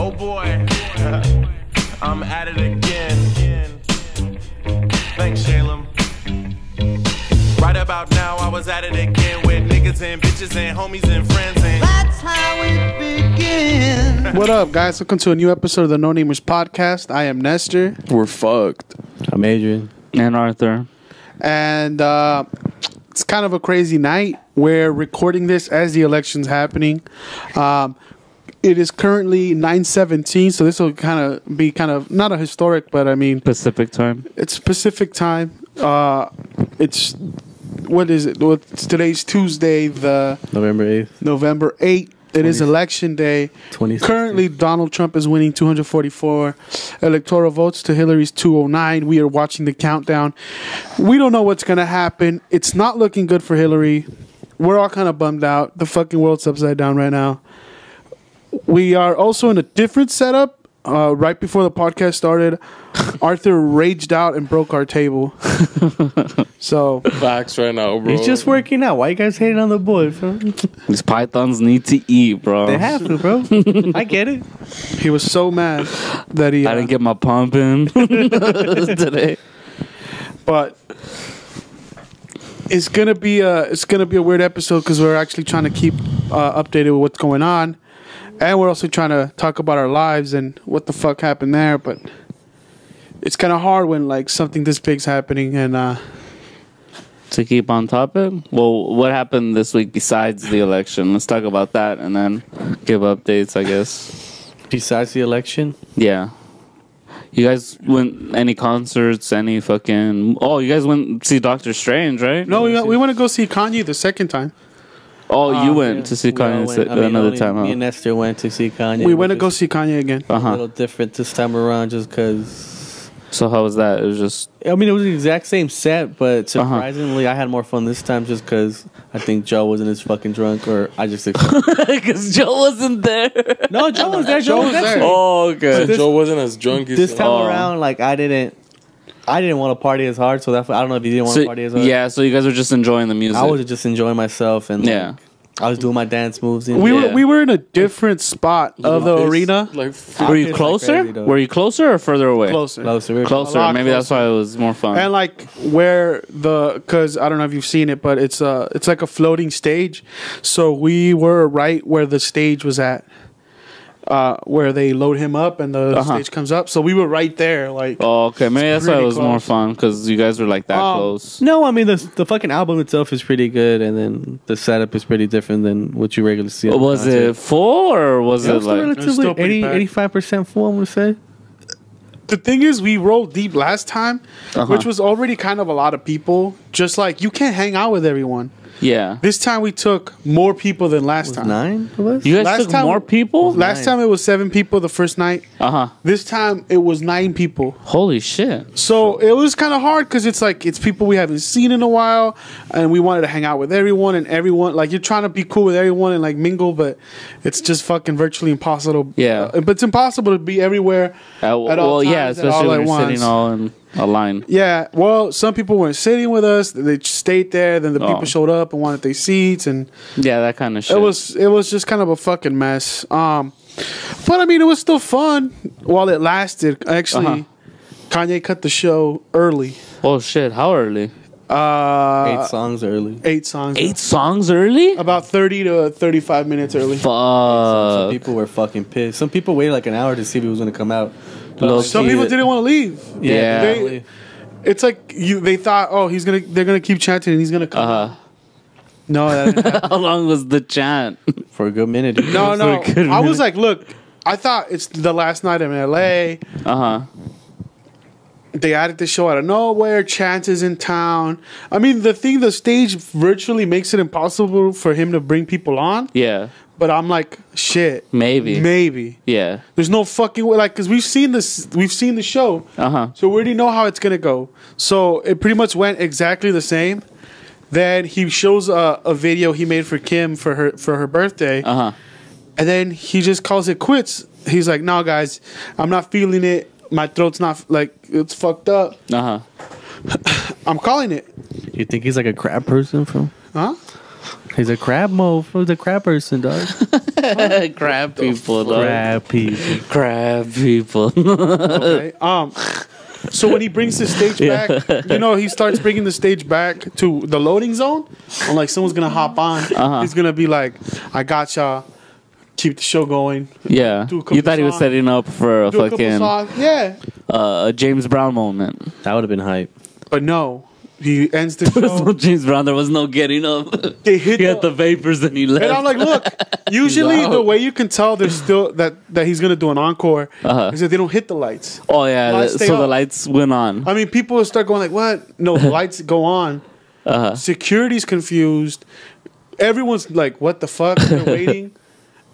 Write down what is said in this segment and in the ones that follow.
Oh boy, I'm at it again. Thanks, Shalem. Right about now, I was at it again with niggas and bitches and homies and friends and. That's how it begins. What up, guys? Welcome to a new episode of the No Namers Podcast. I am Nestor, We're fucked. I'm Adrian. And Arthur. and uh, it's kind of a crazy night. We're recording this as the election's happening. Um, it is currently 9:17, so this will kind of be kind of not a historic, but I mean Pacific time. it's Pacific time. Uh, it's what is it? What's today's Tuesday, the November 8th. November 8th. It is 20 election day. 2016. Currently, Donald Trump is winning 244 electoral votes to Hillary's 209. We are watching the countdown. We don't know what's going to happen. It's not looking good for Hillary. We're all kind of bummed out. The fucking world's upside down right now. We are also in a different setup. Uh, right before the podcast started, Arthur raged out and broke our table. so Facts right now, bro. He's just working out. Why you guys hating on the boy? Bro? These pythons need to eat, bro. They have to, bro. I get it. he was so mad that he. I uh, didn't get my pump in today. but it's gonna be a it's gonna be a weird episode because we're actually trying to keep uh, updated with what's going on, and we're also trying to talk about our lives and what the fuck happened there. But it's kind of hard when like something this big's happening, and uh, To keep on topic, well, what happened this week besides the election? Let's talk about that and then give updates, I guess. Besides the election, Yeah. You guys went any concerts, any fucking. Oh, you guys went see Doctor Strange, right? no, we, we want to go see Kanye the second time. Oh, you Uh, went to see We all Kanye went- se- I mean, another only time. Me Huh? and Nestor went to see Kanye. we went to go see Kanye again. A Uh-huh. little different this time around, just because. So how was that? It was just I mean, it was the exact same set, Uh-huh. but surprisingly, I had more fun this time just because I think Joe wasn't as fucking drunk, or I just. because Joe wasn't there. no, Joe was there. Joe, Joe was was there. there. Oh, okay. This- Joe wasn't as drunk. This time Oh. around, like I didn't, I didn't want to party as hard. So that's why I don't know if you didn't want So, to party as hard. yeah, so you guys were just enjoying the music. I was just enjoying myself and like, Yeah. I was doing my dance moves. And We Yeah. were we were in a different spot of the arena, Like, Were you It's like closer? crazy, were you closer or further away? closer. closer. we were Closer. A lot Maybe that's why it was more fun. and like where the because I don't know if you've seen it, but it's uh it's like a floating stage. So we were right where the stage was at, uh, where they load him up and the Uh-huh. stage comes up. So we were right there, like oh, okay. Maybe that's why it pretty was more fun because you guys were like that Um, close. No, I mean the the fucking album itself is pretty good, and then the setup is pretty different than what you regularly see. Was concert. it full or was Yeah, it it was like? relatively still pretty 80, 85 percent full. I'm gonna say. the thing is, we rolled deep last time, Uh-huh. which was already kind of a lot of people. Just like you can't hang out with everyone. Yeah. This time we took more people than last Was time. nine? It was. You guys Last took time- more people? Last Nine. time it was seven people the first night. Uh huh. This time it was nine people. Holy shit. So it was kind of hard because it's like it's people we haven't seen in a while, and we wanted to hang out with everyone and everyone. Like you're trying to be cool with everyone and like mingle, but it's just fucking virtually impossible. Yeah. Uh, but it's impossible to be everywhere. Uh, At all well, yeah, times, at especially all when you're sitting all in a line. Yeah, well, some people weren't sitting with us; they stayed there. Then the Oh. people showed up and wanted their seats, and Yeah, that kind of shit. it was it was just kind of a fucking mess. Um, but I mean, it was still fun while it lasted. Actually, Uh-huh. Kanye cut the show early. Oh shit! How early? Uh, Eight songs early. eight songs. Eight songs early? About thirty to thirty-five minutes early. Fuck. Some people were fucking pissed. Some people waited like an hour to see if he was gonna come out. Low Some key. people didn't want to leave. Yeah. They- It's like you. They thought, oh, he's gonna. They're gonna keep chanting, and he's gonna come. Uh-huh. No, that didn't. How long was the chant? for a good minute. no, no. For a good I was like, look, I thought it's the last night in L.A. Uh huh. They added the show out of nowhere. Chances in town. I mean, the thing, the stage virtually makes it impossible for him to bring people on. Yeah. But I'm like, shit, Maybe. maybe. Yeah. There's no fucking way, like, because we've seen this, we've seen the show, Uh huh. so we already know how it's gonna go. So it pretty much went exactly the same. Then he shows a, a video he made for Kim for her for her birthday, Uh huh. and then he just calls it quits. He's like, "No, guys, I'm not feeling it. My throat's not like it's fucked up. Uh huh. I'm calling it." You think he's like a crab person from? Huh? He's a crab mo. He's a crab person, dog. crab people, dog. crab people. Crab people. Okay. Um. So when he brings the stage Yeah. back, you know, he starts bringing the stage back to the loading zone. And like someone's gonna hop on. Uh-huh. He's gonna be like, "I got y'all. Keep the show going. yeah. Do a couple You thought he was setting up for a Do fucking songs. Yeah, uh, a James Brown moment. That would have been hype. but no. He ends the There was no show. James Brown. There was no getting up. They hit he had the- the vapors and he left. And I'm like, look. Usually, the way you can tell there's still that that he's gonna do an encore Uh-huh. is that they don't hit the lights. oh yeah. Lights the- stay so the lights went on. I mean, people start going like, "What? No, the lights go on." Uh-huh. Security's confused. Everyone's like, "What the fuck?" They're waiting,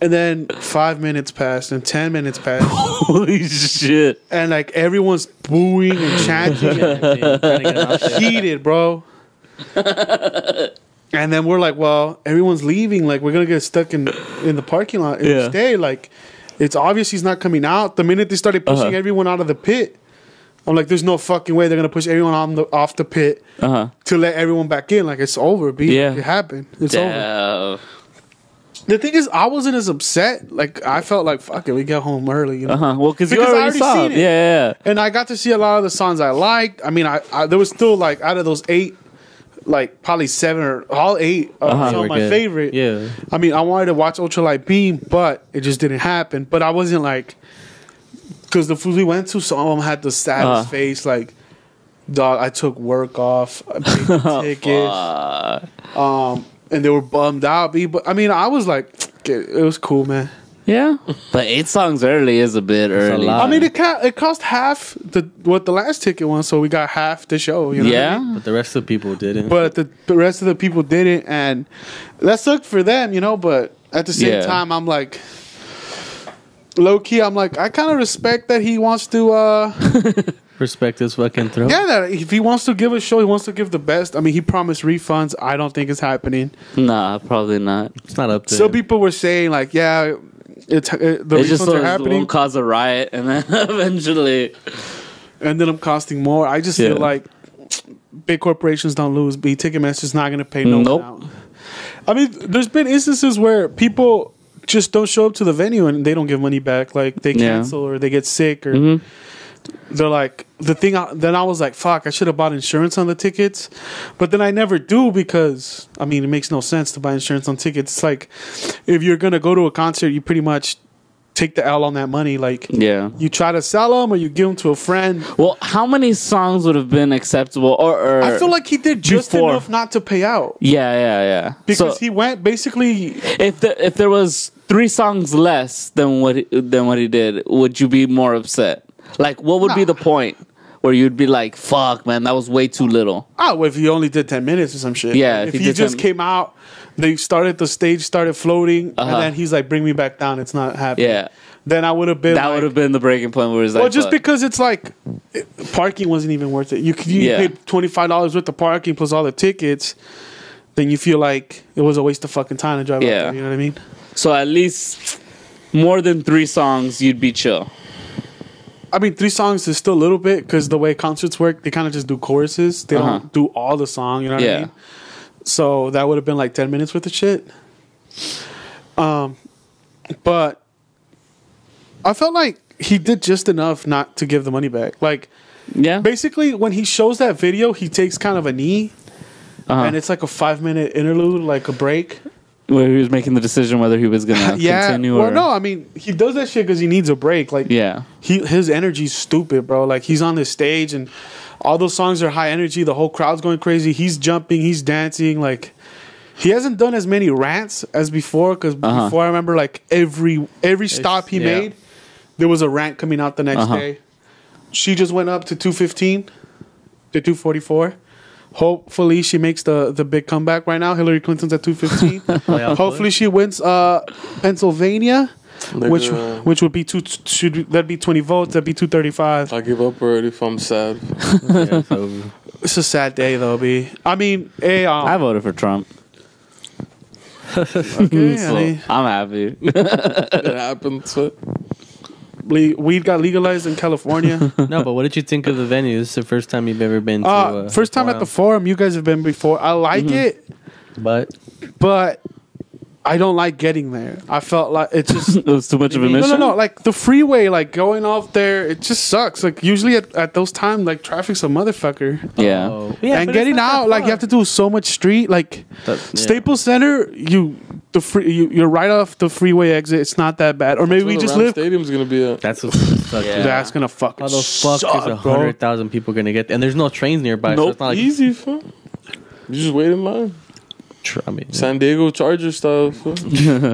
and then five minutes passed, and ten minutes passed, Holy shit. and like everyone's booing and chanting, and I'm heated, bro. and then we're like, "Well, everyone's leaving. Like, we're gonna get stuck in in the parking lot and Yeah. stay." Like, it's obvious he's not coming out. The minute they started pushing Uh-huh. everyone out of the pit. I'm like, there's no fucking way they're gonna push everyone on the off the pit Uh huh. to let everyone back in. Like it's over, B. Yeah. It happened. It's over. The thing is, I wasn't as upset. Like I felt like fuck it, we get home early. You know? Uh huh. Well, because you already, already saw it. it. Yeah, yeah, yeah. And I got to see a lot of the songs I liked. I mean, I, I there was still like out of those eight, like probably seven or all 8 of Uh-huh. some Were of my good. favorite. Yeah. I mean, I wanted to watch Ultralight Beam, but it just didn't happen. But I wasn't like, because the food we went to, some of them had the saddest Uh-huh. face. Like, dog, I took work off, I paid the tickets. Um, and they were bummed out. But I mean, I was like, it was cool, man. yeah. But eight songs early is a bit early. lot. I mean, it ca- it cost half the what the last ticket was, so we got half the show. You know what I yeah. mean? But the rest of the people didn't. But the, the rest of the people didn't, and that sucked for them, you know. But at the same Yeah. time, I'm like, low key, I'm like, I kind of respect that he wants to. uh Respect his fucking throat. Yeah, that if he wants to give a show, he wants to give the best. I mean, he promised refunds. I don't think it's happening. Nah, probably not. It's not up to Some him. people were saying like, yeah, it's it, the It just refunds sort are of happening. will cause a riot, and then eventually, ended up costing more. I just Yeah. feel like big corporations don't lose. B Ticketmaster's not going to pay no Nope. one. I mean, there's been instances where people just don't show up to the venue and they don't give money back. Like they Yeah. cancel or they get sick or Mhm. They're like the thing. I, then I was like, fuck, I should have bought insurance on the tickets, but then I never do because I mean, it makes no sense to buy insurance on tickets. It's like if you're gonna go to a concert, you pretty much take the L on that money. Like yeah. you try to sell them or you give them to a friend. Well, how many songs would have been acceptable? Or, or I feel like he did just Before. enough not to pay out yeah, yeah, yeah. because so he went basically. if the, if there was three songs less than what than what he did, would you be more upset? Like, what would be the point where you'd be like, "Fuck, man, that was way too little." Oh, if he only did ten minutes or some shit. Yeah, if, if he he, just 10 came out, they started the stage started floating, Uh-huh. and then he's like, "Bring me back down." It's not happening. Yeah, Then I would have been. that like- would have been the breaking point where it's like, Well, just fuck. because it's like it- parking wasn't even worth it. You could- you Yeah. paid twenty five dollars worth of parking plus all the tickets. Then you feel like it was a waste of fucking time to drive out Yeah. there. You know what I mean? So at least more than three songs, you'd be chill. I mean, three songs is still a little bit because the way concerts work, they kind of just do choruses. They Uh-huh. don't do all the song. You know what Yeah. I mean? So that would have been like ten minutes worth of shit. Um, but I felt like he did just enough not to give the money back. Like Yeah, basically, when he shows that video, he takes kind of a knee, uh-huh. and it's like a five minute interlude, like a break. Where he was making the decision whether he was gonna yeah. continue Well, or no, I mean he does that shit because he needs a break. Like yeah, he his energy's stupid, bro. Like he's on this stage and all those songs are high energy. The whole crowd's going crazy. He's jumping, he's dancing. Like he hasn't done as many rants as before. Because Uh-huh. before I remember, like every every stop he yeah. made, there was a rant coming out the next Uh-huh. day. She just went up to two fifteen, to two forty four. Hopefully she makes the the big comeback right now. Hillary Clinton's at two fifteen. Playoff Hopefully she wins uh Pennsylvania. Which Nigga, which would be two should that'd be twenty votes that'd be two thirty five. I give up already if I'm sad. Yeah, it's. It's a sad day though, B. I mean, hey, um, I voted for Trump. okay, I So mean, I'm happy. it happened. So le- weed got legalized in California. No, but what did you think of the venue? This is the first time you've ever been to. uh, Uh, first time at the forum, you guys have been before. I like Mm-hmm. it. But but I don't like getting there. I felt like it just it was too much of a mission. no, no. no. Like the freeway, like going off there, it just sucks. Like usually at, at those times, like traffic's a motherfucker. Yeah. Oh. Yeah, and getting out, like you have to do so much street. Like That- yeah. Staples Center, you the free, you, you're right off the freeway exit. It's not that bad. Or maybe we just live. Stadium's gonna be a. That's what's gonna. Yeah. That's gonna fucking How the fuck suck, is a bro. hundred thousand people gonna get? There? And there's no trains nearby, so it's not like. Easy, fool. You just wait in line. Tr- I mean, San Diego Charger style, fool.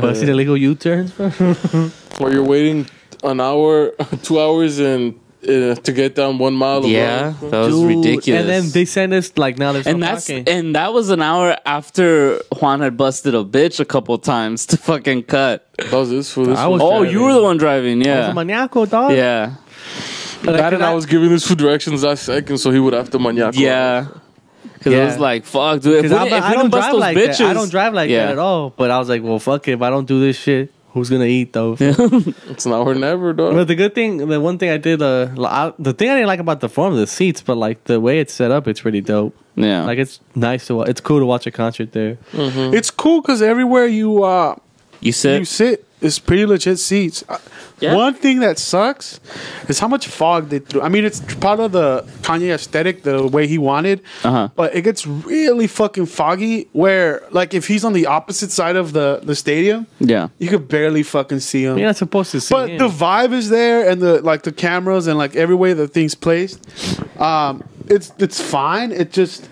but see the illegal U-turns, bro. Where you're waiting an hour, two hours, and uh, to get down one mile. of Yeah, road, fool. that was Dude, ridiculous. And then they send us like now there's and no that's parking. and that was an hour after Juan had busted a bitch a couple times to fucking cut. That was this fool. This I fool. was Oh, you were the one driving, I yeah, was a maniaco dog. yeah, That and I was giving this food directions last second, so he would have to maniaco. yeah. Because I Yeah. was like, "Fuck, dude! If we, Because didn't- if I, don't don't bust drive those like bitches, that. I don't drive like Yeah. that at all. But I was like, well, fuck it. If I don't do this shit, who's gonna eat though? It's now or never, dog. But the good thing, the one thing I did, uh, I, the thing I didn't like about the form of the seats, but like the way it's set up, it's pretty dope. Yeah, Like it's nice to, wa- it's cool to watch a concert there. It's cool because everywhere you uh you said you sit is pretty legit seats. Uh, Yeah. One thing that sucks is how much fog they threw. I mean, it's part of the Kanye aesthetic, the way he wanted, Uh-huh. but it gets really fucking foggy. Where like if he's on the opposite side of the the stadium, yeah, you could barely fucking see him. You're not supposed to see. but in. the vibe is there, and the like the cameras and like every way the thing's placed. Um, it's it's fine. It just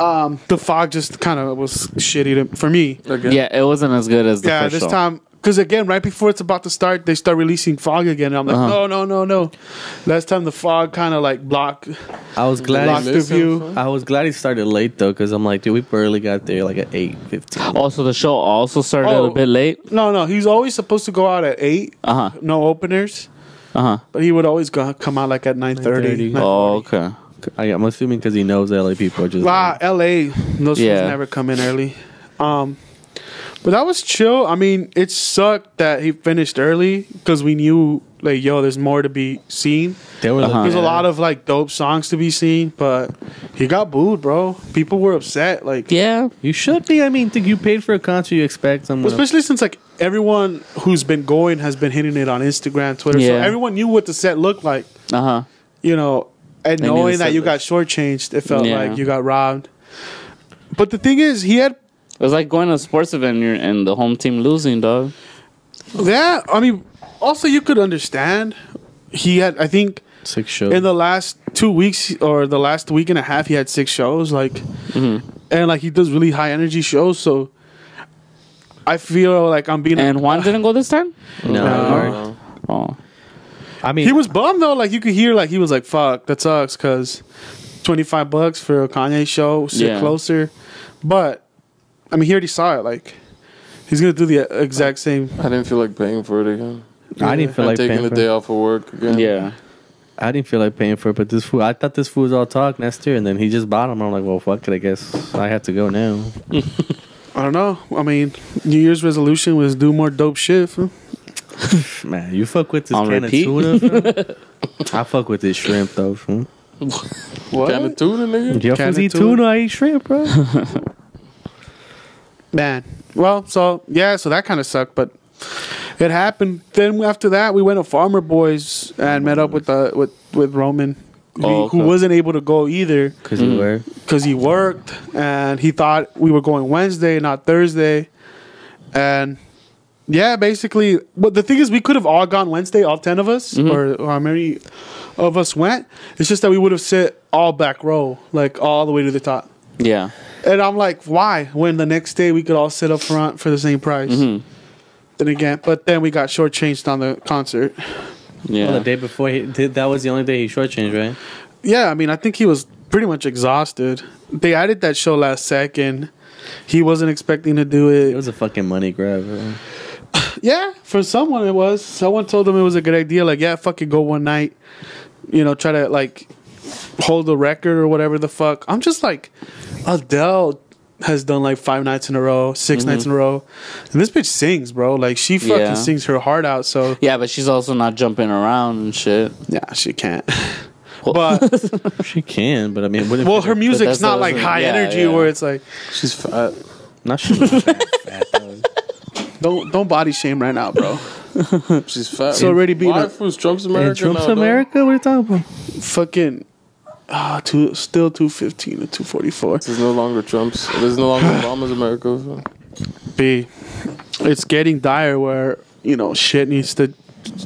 um the fog just kind of was shitty to, for me. Again. yeah. It wasn't as good as the Yeah, first this show. time because again, right before it's about to start, they start releasing fog again. And I'm like, Uh-huh. no, no, no, no. Last time the fog kind of like blocked I was glad. blocked He, the Listen, view. I was glad he started late though, because I'm like, dude, we barely got there like at eight fifteen. Also, the show also started Oh. a bit late. No, no, he's always supposed to go out at eight. Uh huh. No openers, Uh huh. but he would always go come out like at nine thirty. 9:30. Oh, okay. I, I'm assuming because he knows LA people are just. Wow, L.A. Those Yeah. never come in early. Um, but that was chill. I mean, it sucked that he finished early because we knew like, yo, there's more to be seen. There was Uh-huh. There's a lot of like dope songs to be seen, but he got booed, bro. People were upset, like Yeah. You should be. I mean, think you paid for a concert, you expect someone. especially since like everyone who's been going has been hitting it on Instagram, Twitter. So Yeah. everyone knew what the set looked like, Uh huh. you know. And They knew the knowing that you got list. shortchanged, it felt Yeah. like you got robbed. But the thing is, he had It was like going to a sports event and, you're, and the home team losing, dog. Yeah, I mean, also you could understand. He had, I think, six shows. in the last two weeks or the last week and a half, he had six shows. Like, Mm-hmm. and like he does really high energy shows. So I feel like I'm being. And Juan didn't go this time. no, No. Oh, I mean, he was bummed though. Like you could hear, like he was like, "Fuck, that sucks," because twenty five bucks for a Kanye show, sit Yeah. closer. But I mean, he already saw it. Like he's gonna do the exact same. I didn't feel like paying for it again. I didn't feel I'm like taking paying the for day it. off of work again. yeah. I didn't feel like paying for it, but this food, I thought this food was all talk next year, and then he just bought them. I'm like, well, fuck it. I guess I have to go now. I don't know. I mean, New Year's resolution was do more dope shit. fool. Man, you fuck with this On can repeat? of tuna. fool? I fuck with this shrimp though. fool. What? Can of tuna, nigga. You Can ever of eat tuna? tuna? I eat shrimp, bro. Man. Well, so yeah, so that kind of sucked, but it happened. Then after that, we went to Farmer Boys and met up with uh, with with Roman, who- Oh, who okay. wasn't able to go either Because you were. because he worked and he thought we were going Wednesday, not Thursday, and yeah, basically. But the thing is, we could have all gone Wednesday, all ten of us, or, or how many of us went. It's just that we would have sit all back row, like all the way to the top. Yeah. And I'm like, why? When the next day we could all sit up front for the same price. Mm-hmm. Then again, but then we got shortchanged on the concert. Yeah. Well, the day before, he did, that was the only day he shortchanged, right? Yeah, I mean, I think he was pretty much exhausted. They added that show last second. He wasn't expecting to do It it. was a fucking money grab. Bro. Yeah, for someone it was. Someone told them it was a good idea. Like, yeah, fucking go one night. You know, try to like hold the record or whatever the fuck. I'm just like, Adele has done like five nights in a row, 6 nights in a mm-hmm. row, and this bitch sings, bro. Like she fucking Yeah. sings her heart out. So Yeah, but she's also not jumping around and shit. yeah, she can't. But She can, but I mean, well, her music's not like high yeah, energy yeah. where it's like She's fat. Not she. not fat. Don't don't body shame right now, bro. She's fat. So already being Why a- fools Trump's America? And Trump's now, dog? America? What are you talking about? Fucking ah, two still two fifteen to two forty four. This is no longer Trump's. This is no longer Obama's America. so. B. It's getting dire where you know shit needs to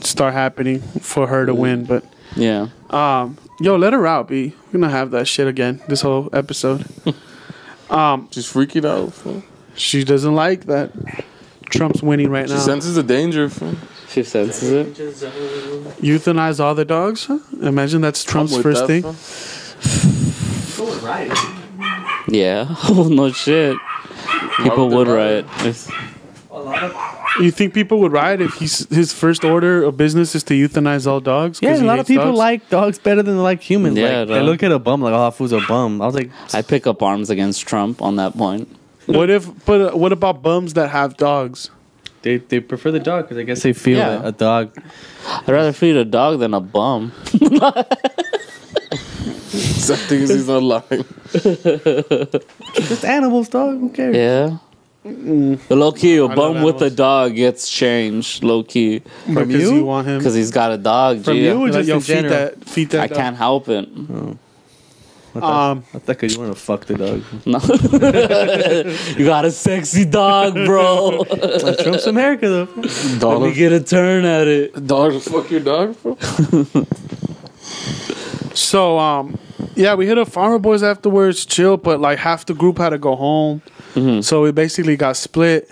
start happening for her to win, but. Yeah. Um, yo, let her out, B. We're gonna have that shit again this whole episode. um, She's freaking out. fool. she doesn't like that Trump's winning right now. She now. senses the danger. fool. She senses it. Euthanize all the dogs. Huh? Imagine that's Trump's With first that, thing. fool. Yeah. Oh no shit. People would would they riot. riot? If- You think people would riot if he's his first order of business is to euthanize all dogs? 'cause Yeah, he a lot of hates people dogs? like dogs better than they like humans. Yeah, like, they dog. look at a bum like, oh, that fool's a bum. I was like, I pick up arms against Trump on that point. What if? But uh, what about bums that have dogs? they, they prefer the dog because I guess they feel Yeah. that a dog. I'd rather feed a dog than a bum. That thing is he's not lying. Just animals, dog. Who cares? Yeah. But low key, a bum with a animals. dog gets changed. Low key, From you? you want him? because he's got a dog. From G. you or Like, just yo, feed general? that. Feed that. I dog. can't help it. I thought, Um, I thought 'cause you want to fuck the dog. No. you got a sexy dog, bro. Trump's America, though. Let me get a turn at it. dog, fuck your dog. fool. So um, yeah, we hit up Farmer Boys afterwards, chill, but like half the group had to go home, Mm-hmm. so we basically got split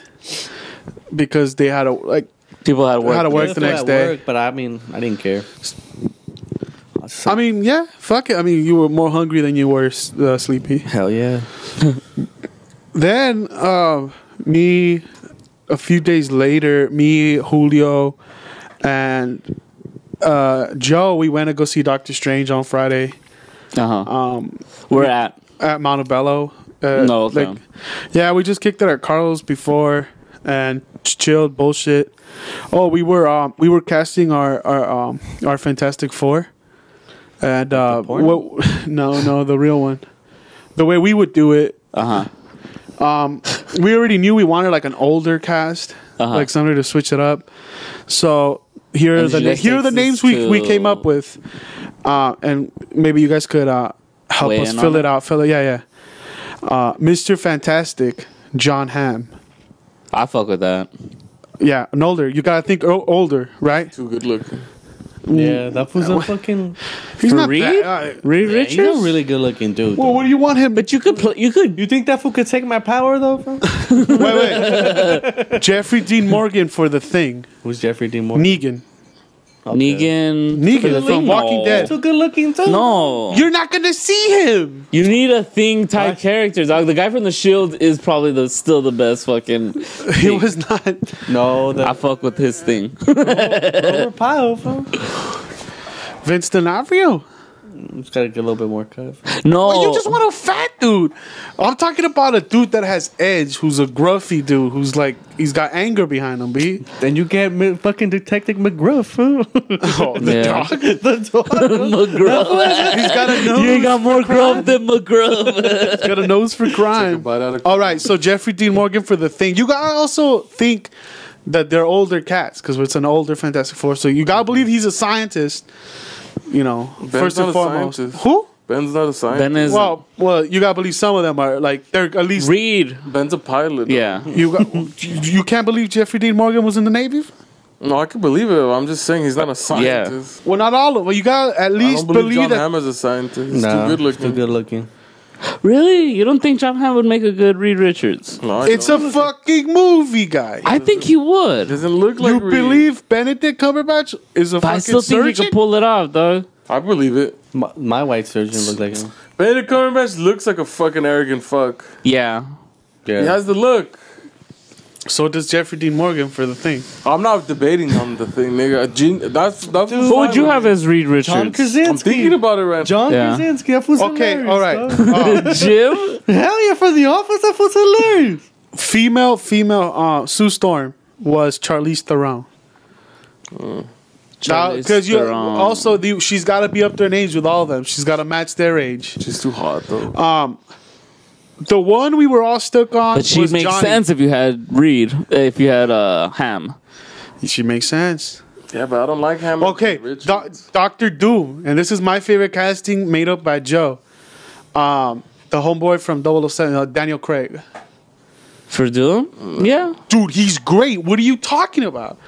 because they had to like People had work. Had to work the next day. work, but I mean, I didn't care. I I mean, yeah, fuck it. I mean, you were more hungry than you were uh, sleepy. hell yeah. Then, uh, me, a few days later, me, Julio, and uh, Joe, we went to go see Doctor Strange on Friday Uh-huh. um, We're at. at Montebello. Uh, No, okay. like, yeah, we just kicked it at Carlos before and chilled bullshit. Oh, we were um, we were casting our our um, our Fantastic Four, and uh, what, no, no, the real one, the way we would do it. Uh huh. Um, we already knew we wanted like an older cast, Uh-huh. like somebody to switch it up. So here are And the you na- guys here are the names we, we came up with, uh, and maybe you guys could uh, help us fill it it? out. Fill it, yeah, yeah. Uh, Mr. Fantastic, Jon Hamm. I fuck with that. Yeah, an older. You gotta think o- older, right? Too good looking. Yeah, that was a fucking. He's For not Reed? that. Uh, Reed Yeah, Richards. he's a really good looking dude. well, what do you want him? but you could play. You could. you think that fool could take my power though? Bro? wait, wait. Jeffrey Dean Morgan for the thing. Who's Jeffrey Dean Morgan? Negan. Negan. Negan for from thing? Walking No. Dead. Too good looking too. No. You're not gonna see him. You need a thing type character, dog. The guy from the Shield is probably the still the best fucking. He was not. no, I fuck with his thing. overpower. fool. Vince D'Onofrio. Just gotta get a little bit more cut. No, Well, you just want a fat dude. I'm talking about a dude that has edge, who's a gruffy dude, who's like he's got anger behind him. B. Then you get Mi- fucking Detective McGruff. fool. Oh, the Yeah. dog. the dog. McGruff. He's got a nose. you ain't got more grub than McGruff. He's got a nose for crime. Bite out of All right, so Jeffrey Dean Morgan for the thing. You gotta also think that they're older cats because it's an older Fantastic Four. So you gotta believe he's a scientist. You know, first not and a foremost. scientist. Who? Ben's not a scientist. ben is Well, well, you gotta believe some of them are like they're at least. Reed. Ben's a pilot. Yeah, you got, you you can't believe Jeffrey Dean Morgan was in the Navy. No, I can believe it. I'm just saying he's not a scientist. Yeah. Well, not all of them. You gotta at least I least don't believe, believe John that. Hamm is a scientist. He's Nah, too good looking. Too good looking. Really? You don't think Jon Hamm would make a good Reed Richards? No, It's a fucking movie, guy. I think he would. doesn't look like you Reed. believe Benedict Cumberbatch is a But I fucking still think he surgeon? could pull it off, dog. I believe it. My, my white surgeon looked like him. Benedict Cumberbatch looks like a fucking arrogant fuck. Yeah. Yeah. He has the look. So does Jeffrey Dean Morgan for the thing. I'm not debating on the thing, nigga. A gen- that's that's Who would you have as Reed Richards? John Krasinski. I'm thinking about it right now. John Yeah. Krasinski. That fool's Okay, hilarious, all right. dog. Uh, Jim? Hell yeah, for the office, that fool's hilarious. female, female. Uh, Sue Storm was Charlize Theron. Charlize Because you Theron. also the, she's got to be up there in age with all of them. She's got to match their age. She's too hot though. Um, the one we were all stuck on. But she was makes Johnny. sense if you had Reed, if you had uh, Hamm. She makes sense. yeah, but I don't like Hamm. Okay, doc, Doctor Doom, and this is my favorite casting made up by Joe. Um, the homeboy from 007, uh, Daniel Craig. For Doom? Yeah. Dude, he's great. What are you talking about?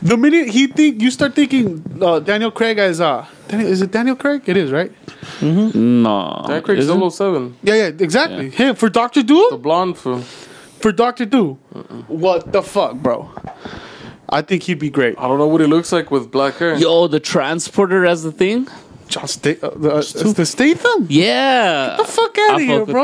The minute he think you start thinking uh, Daniel Craig as uh, Daniel, is it Daniel Craig? It is right. Mm-hmm. No. Daniel Craig's Is it? 007. Yeah, yeah, exactly. Him for Doctor Doom? The Doom. blonde for. For Doctor Doom. What the fuck, bro? I think he'd be great. I don't know what he looks like with black hair. Yo, the transporter as the thing? John Sta- uh, the, uh, the Statham. Yeah. the fuck out of here, fuck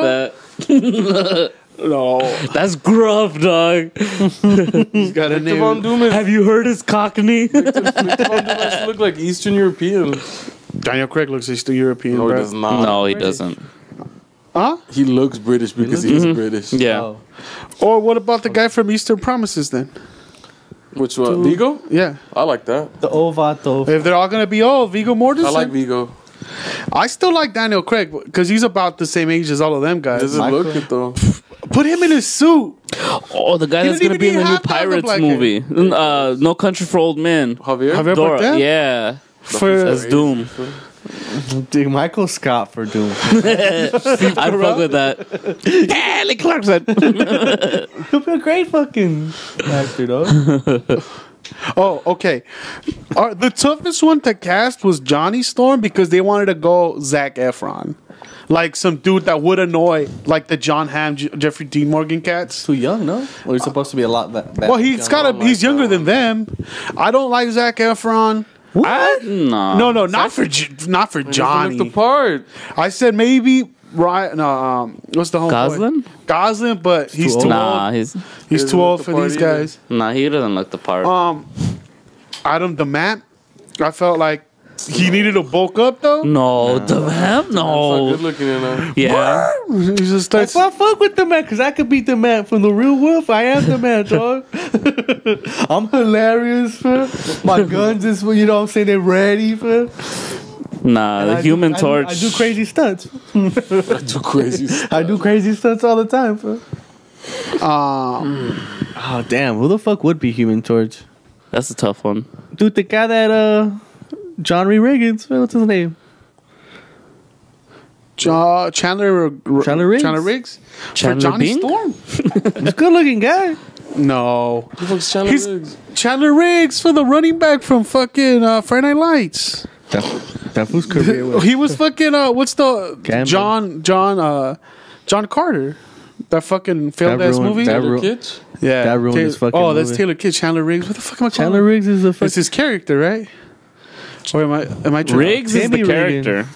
with bro. that. No, That's gruff, dog. he's got a Victor Von name. Have you heard his cockney? Victor Von Doom look like Eastern European. Daniel Craig looks like still European, No, he bro. does not. no, he doesn't. Huh? He looks British because he is mm-hmm. British. Yeah. Oh. Or what about the guy from Eastern Promises then? Which one? Viggo? Yeah. I like that. The Ovato. If they're all gonna be oh Viggo Mortensen, I like Viggo. I still like Daniel Craig because he's about the same age as all of them guys. Doesn't Michael. look it though. Put him in his suit. Oh, the guy He that's gonna be in the new have to have the Pirates black movie. Uh, no Country for Old Men. Javier? Javier Dora, Bardem? yeah. For That's Doom. Dude, Michael Scott for Doom. I'd fuck with that. Kelly Clarkson. He'll be a great fucking actor, though. oh, okay. Uh, the toughest one to cast was Johnny Storm because they wanted to go Zac Efron, like some dude that would annoy like the Jon Hamm, J- Jeffrey Dean Morgan cats. Too young, no? Or he's supposed to be a lot that. that Well, he's got don't a he's younger that than them. I don't like Zac Efron. I, no. No, no, not for J- not for He doesn't Johnny. look the part. I said maybe Ryan. No, um, what's the homeboy? Gosling? Goslin, but he's too too, old. Nah, old. he's He's too old for part these either. guys. nah. He doesn't look the part. Um, Adam Demant. I felt like he needed to bulk up though. no, the man. He's not No. good looking enough. Yeah. He just That's starts. why I fuck with the man, because I could beat the man from the real wolf. I am the man, dog. I'm hilarious, man. My guns is, you know what I'm saying, they're ready, man. Nah, And the I do- Human I do- Torch. I do crazy stunts. Too crazy. I do crazy stunts all the time, man. Um, Oh, damn. Who the fuck would be Human Torch? That's a tough one. Dude, the guy that, uh, John Ree Riggins, what's his name? Ja- Chandler Chandler Riggs. Chandler Riggs for Johnny Bing? Storm. He's a good looking guy. No, Who the fuck's Chandler He's- Riggs? Chandler Riggs for the running back from fucking uh, Friday Night Lights. That, that fool's career was. he was fucking uh, what's the Gambler. John John uh John Carter. That fucking failed That ass ruined- movie. that Taylor ru- Kitsch? yeah, that ruined Ta- his fucking Oh, that's movie. Taylor Kidd. Chandler Riggs. What the fuck am I calling Chandler him? Riggs is a fucking. It's his character, right? Or am I am I trying- Riggs is the Riggins. character.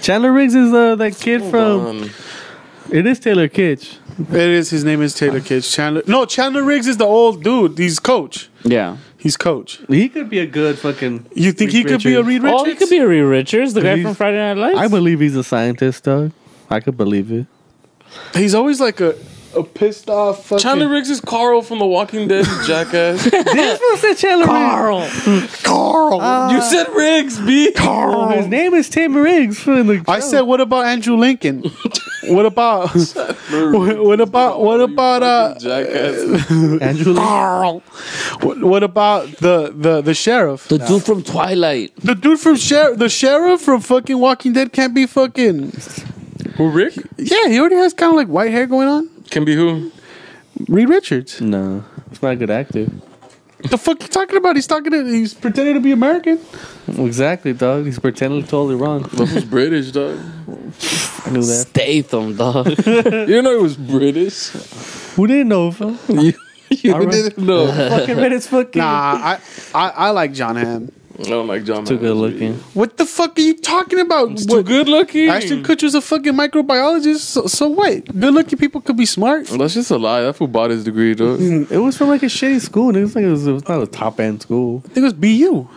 Chandler Riggs is uh, that kid Hold from. on. It is Taylor Kitsch. It is. His name is Taylor Kidd. Chandler. No, Chandler Riggs is the old dude. He's coach. Yeah. He's coach. He could be a good fucking. You think he Reed could be a Richards. Reed Richards? Oh, he could be a Reed Richards, the guy He's- from Friday Night Lights. I believe he's a scientist, dog. I could believe it. He's always like a a pissed off. Fucking, Chandler Riggs is Carl from The Walking Dead, jackass. This fool said Chandler Carl. Carl. you said Riggs, B. Carl. His name is Tim Riggs. For the I show. said, what about Andrew Lincoln? what about what, what about what about uh Jackass. Andrew. Carl? What, what about the the the sheriff? The dude from Twilight. The dude from sheriff, the sheriff from fucking Walking Dead can't be fucking. Who, Rick? Yeah, he already has kind of like white hair going on. Can be who? Reed Richards. No, he's not a good actor. The fuck you talking about? He's talking to. He's pretending to be American. Exactly, dog. He's pretending totally wrong. But who's British, dog? I knew that. Statham, dog. You didn't know he was British? Who didn't know? Phil? You, you I didn't know. fucking read his fucking. Nah, I, I I like Jon Hamm. I don't like John Too good looking. What the fuck are you talking about? He's What- too good looking. Ashton Kutcher's a fucking microbiologist. So, so what? Good looking people could be smart. That's just a lie. That fool bought his degree, dog. It was from like a shitty school. It was like it was, it was not a top end school. I think it was BU.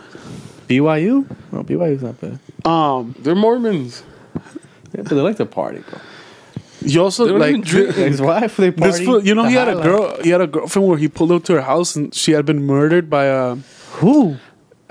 BYU? No, BYU's not bad. Um, They're Mormons. Yeah, but they like to party, bro. you also They don't like even drink. His wife, they party. this. Fool, you know, the he had a highlight. girl. He had a girlfriend where he pulled up to her house and she had been murdered by a Who?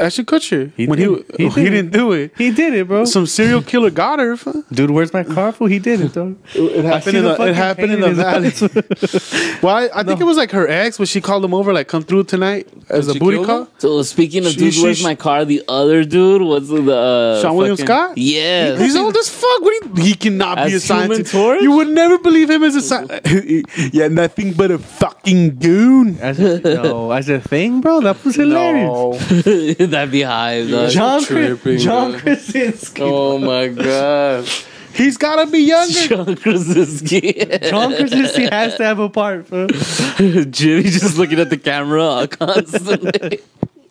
Ashton Kutcher. He when did. he He he, did. didn't do it. He did it, bro. Some serial killer got her. Dude, where's my car? Fool? He did it, though. It happened in the the, it happened in the valley. well, I, I think it was like her ex when she called him over, like come through tonight as a booty call. him? So speaking of She- dude, she- where's my car? The other dude was the uh, Seann William Scott? Yeah, He's old as fuck. What do you, he cannot be a scientist. Human Torch? You would never believe him as a scientist. yeah, nothing but a fucking goon. As a, no, as a thing, bro, that was hilarious. That'd be high. dog. John, tripping, John bro. Krasinski. Oh my god. He's gotta be younger. John Krasinski. John Krasinski has to have a part, bro. Jimmy just looking at the camera constantly.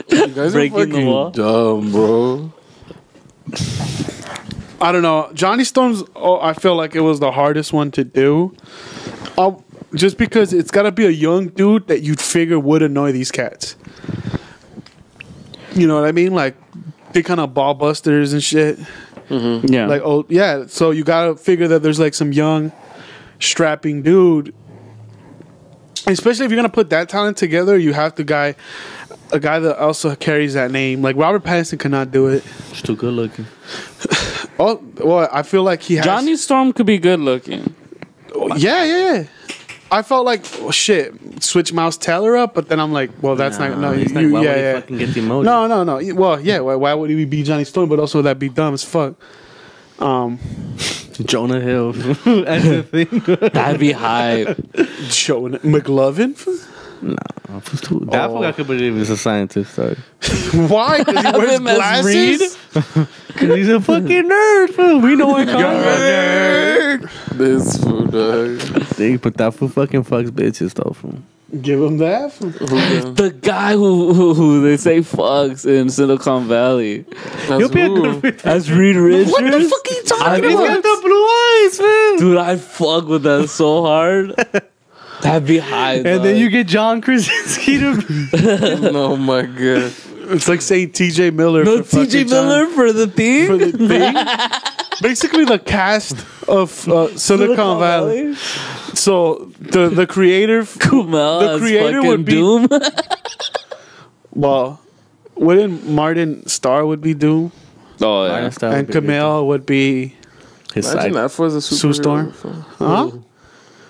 You guys Breaking are the wall. dumb, bro. I don't know. Johnny Storm's. Oh, I feel like it was the hardest one to do. Uh, just because it's got to be a young dude that you'd figure would annoy these cats. You know what I mean? Like they kind of ball busters and shit. Mm-hmm. yeah, Like oh yeah. So you got to figure that there's like some young, strapping dude. Especially if you're gonna put that talent together, you have to guy, a guy that also carries that name. Like Robert Pattinson cannot do it. He's too good looking. Oh well, I feel like he has. Johnny Storm could be good looking. Yeah, yeah, yeah. I felt like oh, shit. Switch Mouse Taylor up, but then I'm like, well, that's not no. he's You, not- why would yeah, he yeah. fucking get the emoji? No, no, no. Well, yeah. Why, why would he be Johnny Storm? But also that'd be dumb as fuck. Um, Jonah Hill as a thing. That'd be high. showing McLovin. That fool I could believe he's a scientist, though. Why? Because he wears glasses. Because he's a fucking nerd, fool. We know what This fool, dog. They but that fool fucking fucks bitches, though, fool. Give him that. The guy who, who who they say fucks in Silicon Valley That's be a good fit. Reed Richards. What the fuck are you talking I He's about? got the blue eyes, man. Dude, I fuck with that so hard. That'd be high. And then you get John Krasinski to Oh my god. It's like saying T.J. Miller. no TJ fucking John- Miller for the thing. for the thing. Basically, the cast of uh, Silicon, Valley. So the the creator, Kumail the creator would be- Doom. well, wouldn't Martin Starr would be Doom, oh yeah. and Kumail would be His Imagine side. that for the Sue superhero. Storm? fool. huh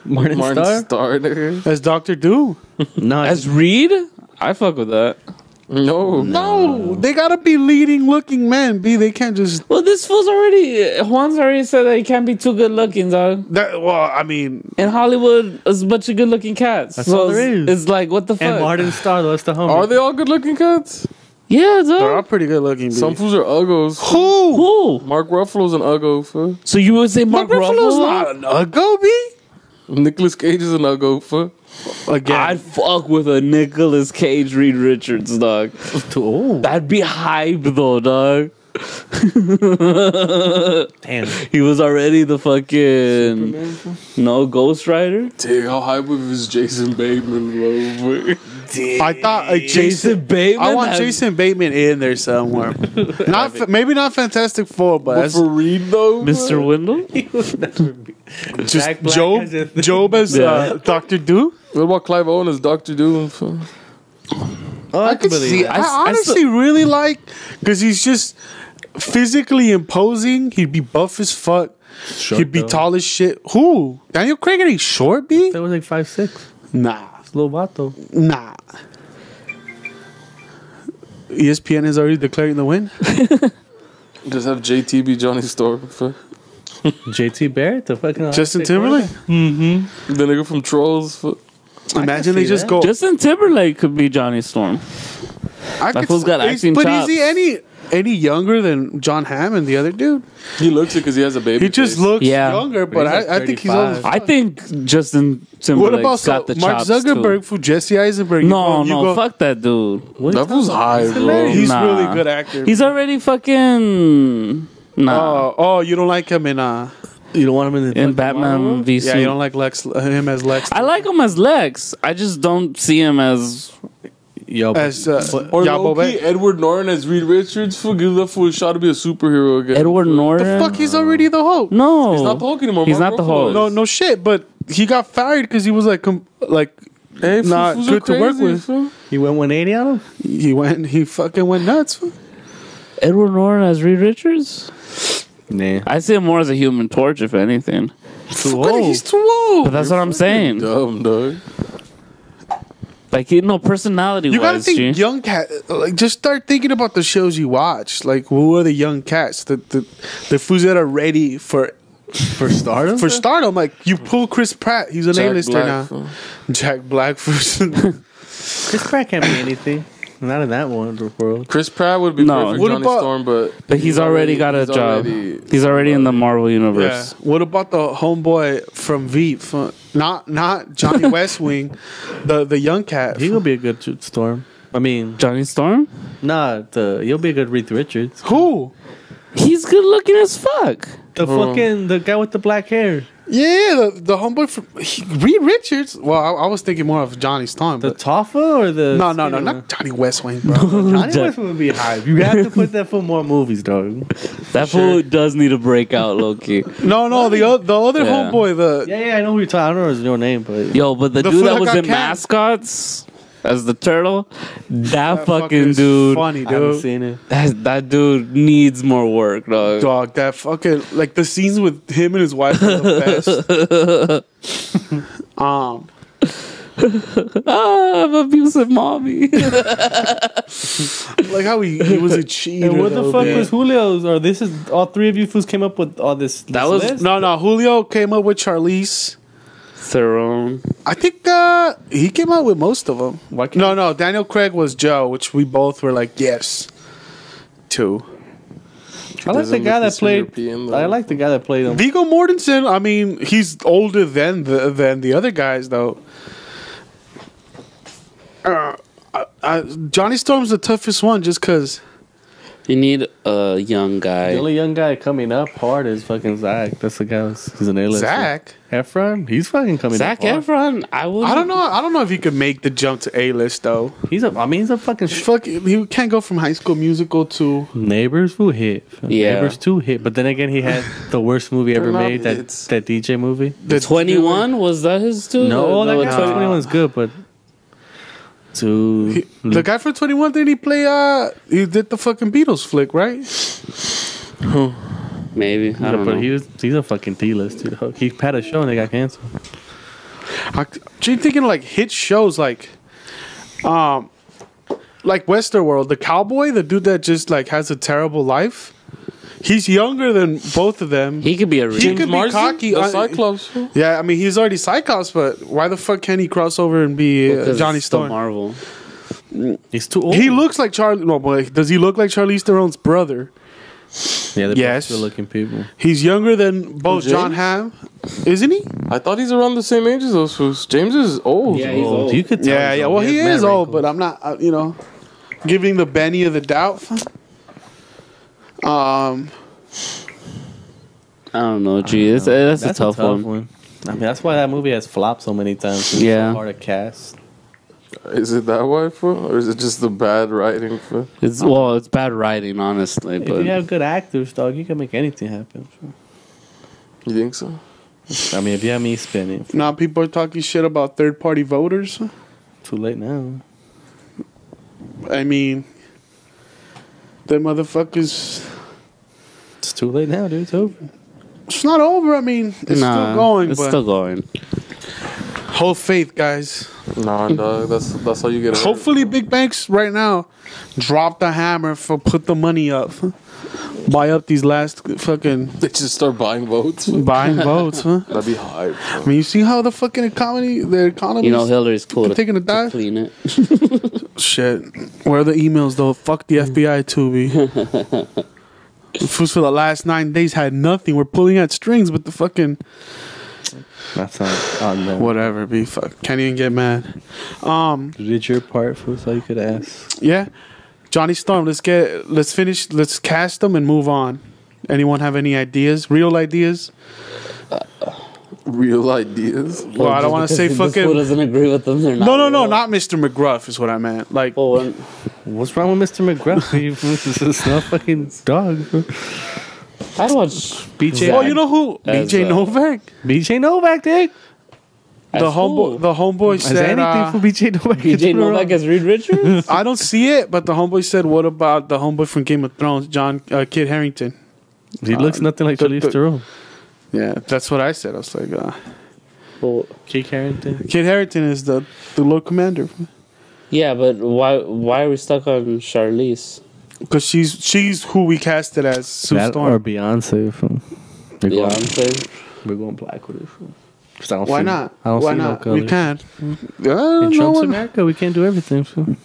Martin, Martin Starr? Starr, nigga. as Doctor Doom. No, As Reed, I fuck with that. No. No, they gotta be leading looking men. B, they can't just Well, this fool's already. Juan's already said that he can't be too good looking, dog. that. Well, I mean, In Hollywood, there's a bunch of good looking cats. That's so all there it's, is. it's like, what the fuck? and Martin Starr, though, that's the homie. Are they all good looking cats? Yeah, they're all dog. pretty good looking. B. Some fools are uggos. who? Cool. Mark Ruffalo's an uggo, fool. So you would say Mark, Mark Ruffalo's Ruffalo? not an uggo, B. Nicolas Cage is an uggo, fool. Again, I'd fuck with a Nicolas Cage Reed Richards, dog. Oh, That'd be hype though, dog. Damn. He was already the fucking no Ghost Rider. Dude, how hype was Jason Bateman, bro? I thought like Jason Jason. Bateman. I want has- Jason Bateman in there somewhere. not fa- maybe not Fantastic Four, but, But as for Reed, though, Mr. Wendell. just Jack Black Job. as Job as Yeah. uh, Doctor Doom. What about Clive Owen as Doctor Doom? Oh, I could believe see. that. I, I s- I honestly really like because he's just physically imposing. He'd be buff as fuck. He'd be though. tall as shit. Who? Daniel Craig ain't short, B? That was like five six. Nah, It's little vato. nah. ESPN is already declaring the win. Just have JT be Johnny Storm. fool. JT Barrett, the fucking Justin Timberlake. Mm-hmm. The nigga from Trolls. fool. Imagine they just that. go. Justin Timberlake could be Johnny Storm. I That fool's got is- acting But chops. is he any any younger than John Hammond, the other dude? He looks it because he has a baby. He just face. looks Yeah. younger, but He's like I, I think he's old. as 35. fuck. I think Justin Timberlake What Timberlake's about so, got the Mark chops Zuckerberg too. for Jesse Eisenberg? You No, go- you no, go- fuck that dude. That was high, bro. He's Nah. really good actor. He's already fucking nah. Oh, oh, you don't like him in uh You don't want him in the in Batman Marvel? v yeah, Superman. you don't like Lex him as Lex I like him as Lex. I just don't see him as Yo, as uh, Or yeah, low Boba. key, Edward Norton as Reed Richards. Fool, give that fool a shot to be a superhero again. Edward Norton. The fuck, he's already the Hulk. No, He's not the Hulk anymore. He's Mark not the Hulk. is. No, no shit. But he got fired because he was like, com- like Hey, not fools good are to work with. fool. He went 180 on him. He went. He fucking went nuts. Edward Norton as Reed Richards. Nah, I see him more as a Human Torch, if anything. too But old. he's too old. But that's what I'm saying. Dumb dog. Like, you know, personality You gotta think G. young cat. Like, just start thinking about the shows you watch. Like, who are the young cats? The the the foods that are ready for for stardom. for stardom. Like, you pull Chris Pratt. He's an A-lister Black, now. fool. Jack Black for Chris Pratt can't be anything. Not in that one world. Chris Pratt would be No. perfect What Johnny about- Storm, but But he's, already, got a he's job. already- he's already in the Marvel Yeah. universe. What about the homeboy from Veep? From- Not not Johnny West Wing, the the young cat. He will be a good t- storm. I mean, Johnny Storm? nah, the you'll be a good Reed Richards. Who? He's good looking as fuck. The fucking the guy with the black hair. Yeah, the the homeboy from he, Reed Richards. Well, I, I was thinking more of Johnny Storm. The But Toffa or the no, no, no, not Johnny West Wing, bro. Johnny West would be hype. You have to put that for more movies, dog. That fool does need a breakout, Loki. no, no, the o- the other Yeah. homeboy, the Yeah, yeah, I know who you're talking. I don't know his real name, but Yo, but the, The dude that that was in canned. mascots as the turtle, that, that fucking dude, funny, dude. I haven't seen it. that, that dude needs more work, dog. Dog, that fucking like the scenes with him and his wife are the best. um, Ah, I'm abusive mommy. like how he, he was a cheater. And what the fuck man. was Julio's? Or this is all three of you fools came up with all this. That this was- list? No, no. Julio came up with Charlize. Theron. I think uh, he came out with most of them. Why can't- No, no. Daniel Craig was Joe, which we both were like, yes. Two. I like the guy that played. European. I like the guy that played him. Viggo Mortensen. I mean, he's older than the than the other guys, though. Uh, I, I, Johnny Storm's the toughest one, just because. You need a young guy. The only young guy coming up hard is fucking Zac. That's the guy. Who's, he's an A-list. Zac. Efron. He's fucking coming Zac up. hard. Efron. I would. I don't know. I don't know if he could make the jump to A list though. He's a. I mean, he's a fucking. Sh- Fuck, he can't go from High School Musical to. Neighbors who hit. Yeah. Neighbors two hit. But then again, he had the worst movie ever not made. That hits. that DJ movie. The Twenty one was that his too? No, that it's guy not. good, but. To He- the guy from Twenty One, didn't he play? Uh, he did the fucking Beatles flick, right? Maybe I don't but know. he was he's a fucking D list. dude. He had a show and they got canceled. I, I'm thinking like hit shows like, um, like Westerworld, the cowboy, the dude that just like has a terrible life. He's younger than both of them. he could be a. He Re- could be Marsden? cocky. The Cyclops. Yeah, I mean he's already Cyclops, but why the fuck can't he cross over and be uh, because Johnny it's Storm? Marvel. He's too old. He looks like Charlie. No, but does he look like Charlize Theron's brother? Yeah, they're Yes. good looking people. He's younger than both James? Jon Hamm, isn't he? I thought he's around the same age as those fools. James is old. Yeah, he's old. You could tell. Yeah, yeah. old. Well, he has is mad old, but. I'm not. Uh, you know, giving the Benny of the doubt. Um, I don't know. Gee, it's, that's, That's a tough, one. I mean, that's why that movie has flopped so many times. It's Yeah. so hard to cast. Is it that why, fool? Or is it just the bad writing, fool? It's well, it's bad writing, honestly. If But you have good actors, dog, you can make anything happen. You think so? I mean, if you have me spinning, now people are talking shit about third party voters. too late now. I mean, the motherfuckers. It's too late now, dude. It's over. It's not over. I mean, it's nah, still going, It's but still going. Hold faith, guys. Nah, dog. That's that's how you get. hurt. Hopefully, big banks right now drop the hammer for put the money up, buy up these last fucking they just start buying votes. buying votes. Huh? That'd be hype. I mean, you see how the fucking economy, the economy, You know, Hillary's cool to, taking a to dive. clean it. Shit. Where are the emails though? Fuck the FBI, Tubi. Fools for the last nine days had nothing. We're pulling at strings, but the fucking That's not on there. whatever. Be fuck. Can't even get mad. Um. You did your part, fool, so you could ask. Yeah. Johnny Storm. Let's get. Let's finish. Let's cast them and move on. Anyone have any ideas? Real ideas? Real ideas. Well, I don't want to say This fool fucking. doesn't agree with them. They're not No, no, no, real. not Mr. McGruff is what I meant. Like, Well, when- What's wrong with Mr. McGruff? This is not fucking dog. I'd watch BJ, oh, you know who? As, BJ uh, Novak. BJ Novak, dick. The homeboy, cool. the homeboy Is said, anything uh, for BJ Novak? BJ Novak as Reed Richards. "I don't see it," but the homeboy said, "What about the homeboy from Game of Thrones, John uh, Kit Harington?" He looks nothing like the- Charlize the- Theron. Yeah, that's what I said. I was like, uh, Well, Jake Harrington. "Kit Harington is the the low Commander yeah, but why why are we stuck on Charlize? Because she's she's who we casted as Sue That or Storm. Beyonce. fool. We're going, Beyonce. we're going black with it. fool. 'Cause I don't Why see- not? I don't Why see no not? we can. In Uh, no Trump's one- America, we can't do everything. fool.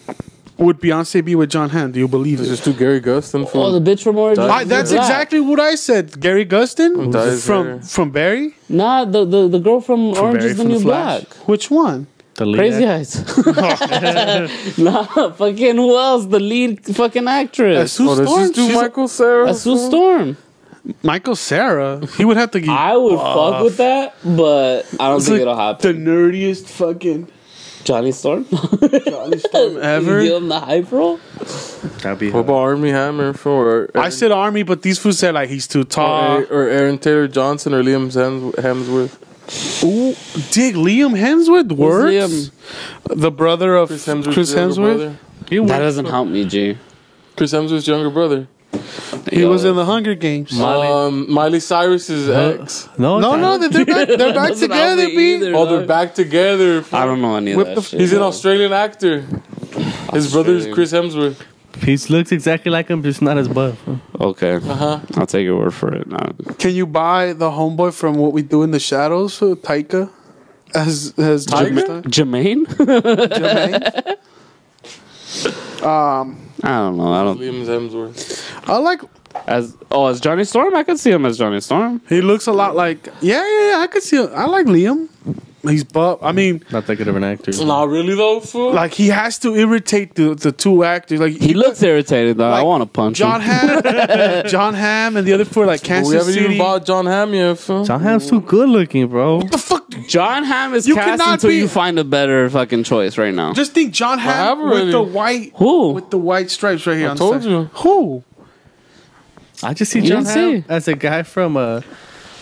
Would Beyonce be with Jon Hamm? Do you believe It's it? just too Gary Gustin Oh, from. the bitch from Orange. I- I, that's Black. exactly what I said. Gary Gustin Dyes hair. from from Barry. Nah, the, the, the girl from, Orange Barry is the New Flash. Black. Which one? The lead Crazy act- Eyes. nah, fucking who else? The lead fucking actress. Sue Oh, Storm. just do She's- Michael Cera. That's Sue Storm. Michael Cera. He would have to get I would fuck with that, but I don't It's think like it'll happen. the nerdiest fucking Johnny Storm? Johnny Storm ever. Give him the hype roll? That'd be What about Armie Hammer for? I said Armie, but these fools said like he's too tall. or, or Aaron Taylor Johnson or Liam Hems- Hemsworth. Ooh, dig Liam Hemsworth works. Liam? The brother of Chris Chris Hemsworth. He That doesn't help me, G. Chris Hemsworth's younger brother. He Yo. was in the Hunger Games. Miley- Um, Miley Cyrus's ex. No, no, no, they're back. They're back together, me B. either, Oh, they're back together. I don't know any of that the- shit. He's an. Australian actor. His brother's Australian. Chris Hemsworth. He looks exactly like him, just not as buff. Okay. Uh huh. I'll take your word for it. Nah. Can you buy the homeboy from What We Do in the Shadows, uh, Taika, as as Tiger? Jermaine? Jermaine? um, I don't know. I don't. Liam Hemsworth. I like. As oh, as Johnny Storm, I could see him as Johnny Storm. He looks a lot like. Yeah, yeah, yeah. I could see. Him. I like Liam. He's buff. I mean, Not that good of an actor. Not really though, fool. like he has to irritate the the two actors. Like He looks irritated though. I want to punch John him. Ham, Jon Hamm, and the other four like we Kansas haven't City. even bought Jon Hamm yet, fool. Jon Hamm's too good looking, bro. What the fuck? Jon Hamm is You cast cannot until be- you find a better fucking choice right now. Just think, Jon Hamm have with already. the white Who? with the white stripes right here. I on told the side. you. Who? I just see You John didn't Hamm see. as a guy from uh,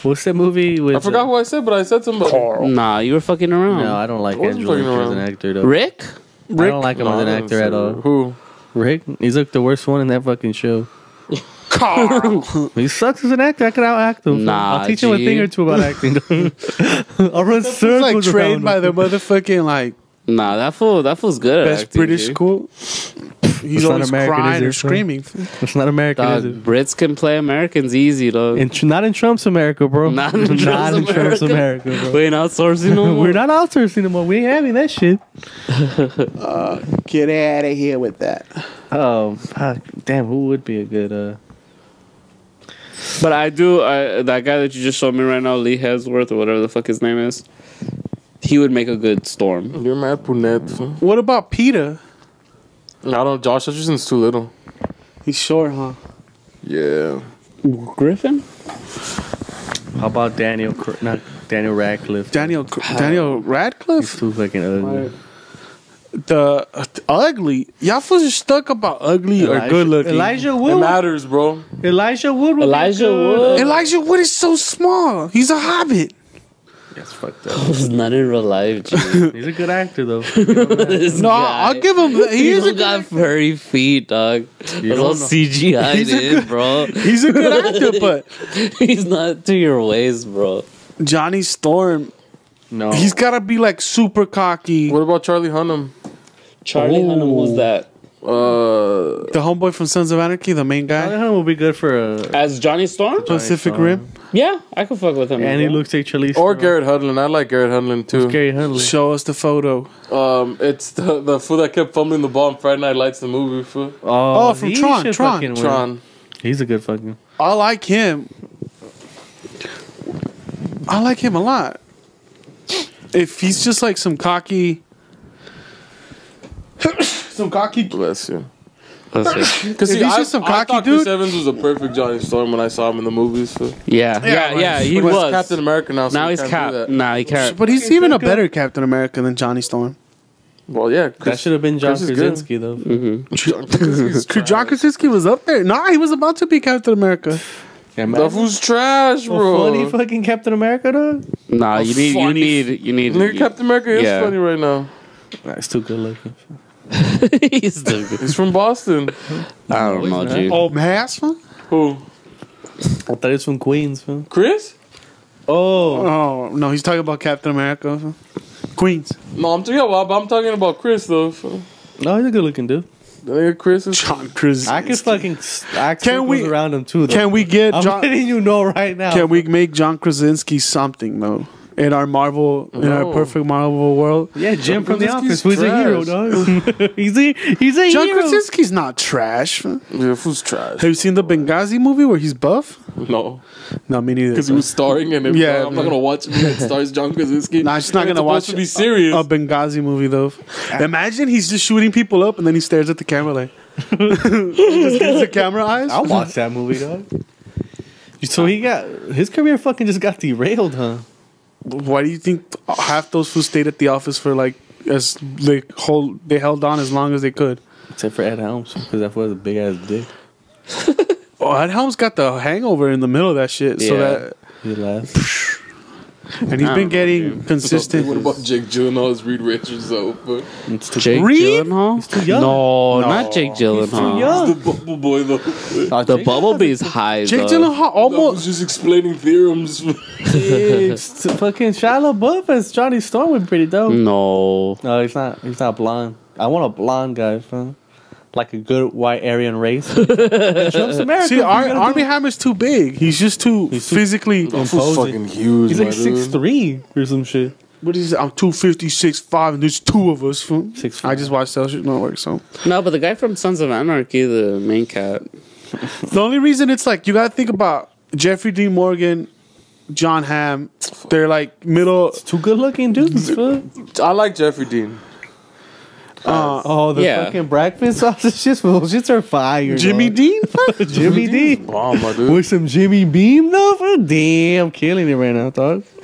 what's that movie with? I forgot who I said, but I said somebody. Nah, you were fucking around. No, I don't like I wasn't Andrew fucking Lincoln as an around. actor though. Rick? I don't like him No, as an actor at all. Who? Rick, he's like the worst one in that fucking show. Carl. He sucks as an actor. I could out act him. Nah, I'll teach him a G. thing or two about acting. I'll run He's circles like trained around by him. the motherfucking like Nah, that fool. That fool's good. at best acting, British G. school. He's not always American, crying is or it? screaming. It's not American, Dog, is it? Brits can play Americans easy though. In, tr- not in Trump's America, bro. Not in Trump's in Trump's America. America, bro. we ain't outsourcing no more. We're not outsourcing anymore. We ain't having that shit. Get out of here with that. Oh, fuck. damn, who would be a good uh But I do. I, that guy that you just showed me right now, Lee Hemsworth or whatever the fuck his name is, he would make a good Storm. You're mad punette. What about Peter? I don't. Josh Hutcherson's too little. He's short, huh? Yeah. Griffin? How about Daniel Cr- not Daniel Radcliffe? Daniel Daniel Radcliffe? He's Radcliffe. too fucking ugly. The uh, ugly. Y'all fools are stuck about ugly or good looking. Elijah Wood. It matters, bro. Elijah Wood. would be Elijah good. Wood? Elijah Wood is so small. He's a hobbit. That's fucked up. He's not in real life, G. He's a good actor though. This No, guy. I'll give him. He He is a got good. furry feet, dog. That's don't all. CGI He's a is, good- bro. He's a good actor, but He's not to your ways, bro. Johnny Storm, No, he's gotta be like super cocky. What about Charlie Hunnam? Charlie Hunnam, who's that? Uh, The homeboy from Sons of Anarchy, the main Charlie guy, Hunnam would be good for a. As Johnny Storm? Pacific Storm. Rim. Yeah, I could fuck with him. And he bro. looks like Charlize. or Theron. Garrett Hedlund. I like Garrett Hedlund too. Gary Huntley. Show us the photo. Um, it's the the fool that kept fumbling the ball on Friday Night Lights, the movie. Fool. Oh, Oh, from Tron, Tron. Tron. He's a good fucking. I like him. I like him a lot. If he's just like some cocky, some cocky. Bless you. Let's see. Because If he's just some cocky thought Chris Evans was a perfect Johnny Storm when I saw him in the movies. Fool. Yeah, yeah, yeah, he But he's was. Captain America now. So now he he's can't Cap. do. Nah, he can't. But he's even a better Captain America than Johnny Storm. Well, yeah. That should have been John Chris is good. Krasinski though. Mm-hmm. John Krasinski was up there. Nah, he was about to be Captain America. Yeah, That was trash, bro. Funny fucking Captain America, dog. Nah, you need, you funny- need, you need. Captain America is Yeah. funny right now. That's too good looking. He's still good. He's from Boston. I don't know, G. Oh, mass huh? Who? I thought he was from Queens, man. Chris? Oh, Oh no, he's talking about Captain America. huh? Queens. No, I'm talking about. I'm talking about Chris though. So. no, he's a good looking dude. Oh, the nigga Chris is. John Krasinski. I can fucking act Can we- around him too. Though. Can we get I'm John? letting you know right now. Can we make John Krasinski something though? In our Marvel, in our perfect Marvel world, Yeah, Jim from the office. Krasinski's Who's a hero, dog? he's a he's a John hero. Krasinski's not trash. man. Yeah, fool's trash. Have you seen the Benghazi movie where he's buff? No, No, me neither. because he was starring in it. Yeah, Yeah, I'm not gonna watch it that stars John Krasinski. Nah, she's not gonna watch supposed to be serious. a Benghazi movie though. Ah. Imagine he's just shooting people up and then he stares at the camera like, just gives the camera eyes. I'll watch that movie, dog. So he got his career fucking just got derailed, huh? Why do you think half those who stayed at the office for like as they hold they held on as long as they could? Except for Ed Helms, because that was a big ass dick. Oh, Ed Helms got the hangover in the middle of that shit. So that He laughed. And he's I been don't know, getting What about Jake Gyllenhaal as Reed Richards though? It's too Jake Reed? Gyllenhaal? too young. No, No. not Jake Gyllenhaal. young. the bubble boy though. Oh, The Jake- Bumblebee's high. Jake though. Gyllenhaal I was almost. just explaining theorems. It's fucking Shia LaBeouf as Johnny Storm would be pretty dope. No. No, he's not. He's not blonde. I want a blonde guy, fam. Like a good white Aryan race. Trump's America. See, Ar- Armie do? Hammer's too big. He's just too He's too- physically. Fool's Imposing. fucking huge. He's like my six three or some shit. What is it? I'm two fifty six five, and there's two of us. fool. 6'5". I just watched Cell Shit Network, so. No, but the guy from Sons of Anarchy, the main cat. The only reason it's like, you gotta think about Jeffrey Dean Morgan, Jon Hamm. They're like middle. Two good looking dudes, fam. I like Jeffrey Dean. Uh, oh, the Yeah. fucking breakfast sausage shits, those shits are fire. Jimmy dog. Dean? Jimmy Dean, Bomb, my dude. With some Jimmy Beam though, fam. Damn, killing it right now, dog.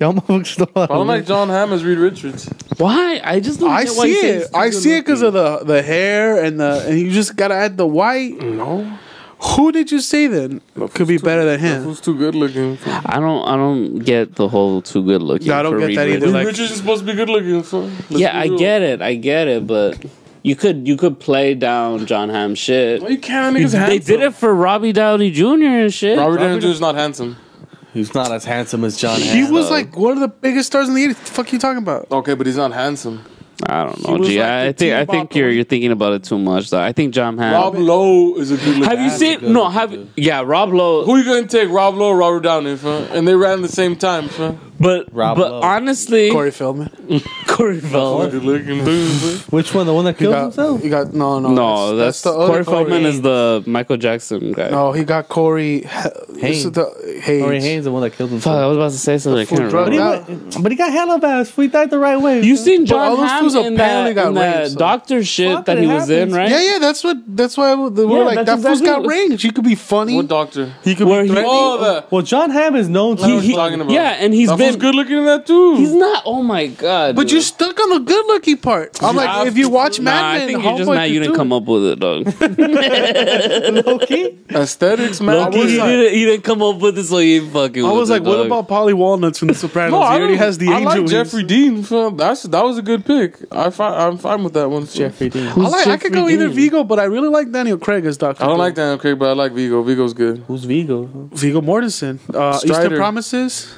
Y'all motherfuckers stole I don't like Jon Hamm as Reed Richards. Why? I just don't I get see you it. I see it because of the the hair and the and you just gotta add the white. No, Who did you say then could be better than him? Who's too good looking? looking. I don't. I don't get the whole too good looking. No, I don't for get Reed that either, Richards. Like- Richards is supposed to be good looking. So yeah, I real. get it. I get it, but you could you could play down Jon Hamm shit. No, you can't. They Niggas handsome. did it for Robbie Downey Jr. and shit. Robert Downey Jr. is not handsome. He's not as handsome as John He Hamm. was like one of the biggest stars in the 80s. The fuck you talking about? Okay, but he's not handsome. I don't know. was Gee, like I the think I think you're you're thinking about it too much. Though I think Jon Hamm. Rob Lowe is a good have you seen? No, have good. yeah, Rob Lowe. Who are you gonna take? Rob Lowe or Robert Downey, fam? And they ran the same time, fam. But Rob but Lowe. honestly, Corey Feldman. Corey Feldman. Good looking Which one? The one that You killed got, himself? you got no, no, No, that's, the other Corey Feldman is the Michael Jackson guy. No, he got Corey This is the Hayes. Corey Haim, the one that killed Fuck, I himself. was about to say something. I can't drugged remember. But he, out. went, but he got hella bad. We died the right way. You seen John all those Hamm fools in that, got in that raped, so- doctor shit Fuck, that it he was in, happens. right? Yeah, yeah, that's what. That's why we're Yeah, like that's that fool's exactly got what- range. He could be funny. What doctor? He could Where be he- threatening. Oh, that. Well, Jon Hamm is known to. He- be he- talking about. Yeah, and he's That been fool's good looking in that too. He's not. Oh my god. But dude. you're stuck on the good looking part. I'm You like, have if you watch Nah, Mad I Men, think you're just mad you didn't come up with it, dog. low key. Aesthetics, man. I he, like- didn't, he didn't come up with it, so he ain't fucking. I with was it, like, what dog. about Paulie Walnuts from The Sopranos? No, he already has the I angel. like. Jeffrey Dean. fam. That's that was a good pick. I fi- I'm fine with that one. Jeffrey Dean. I like. I could go Jeffrey either Viggo, but I really like Daniel Craig as Doctor. I don't like Daniel Craig, but I like Viggo. Viggo's good. Who's Viggo? Viggo Mortensen. Uh, Eastern Promises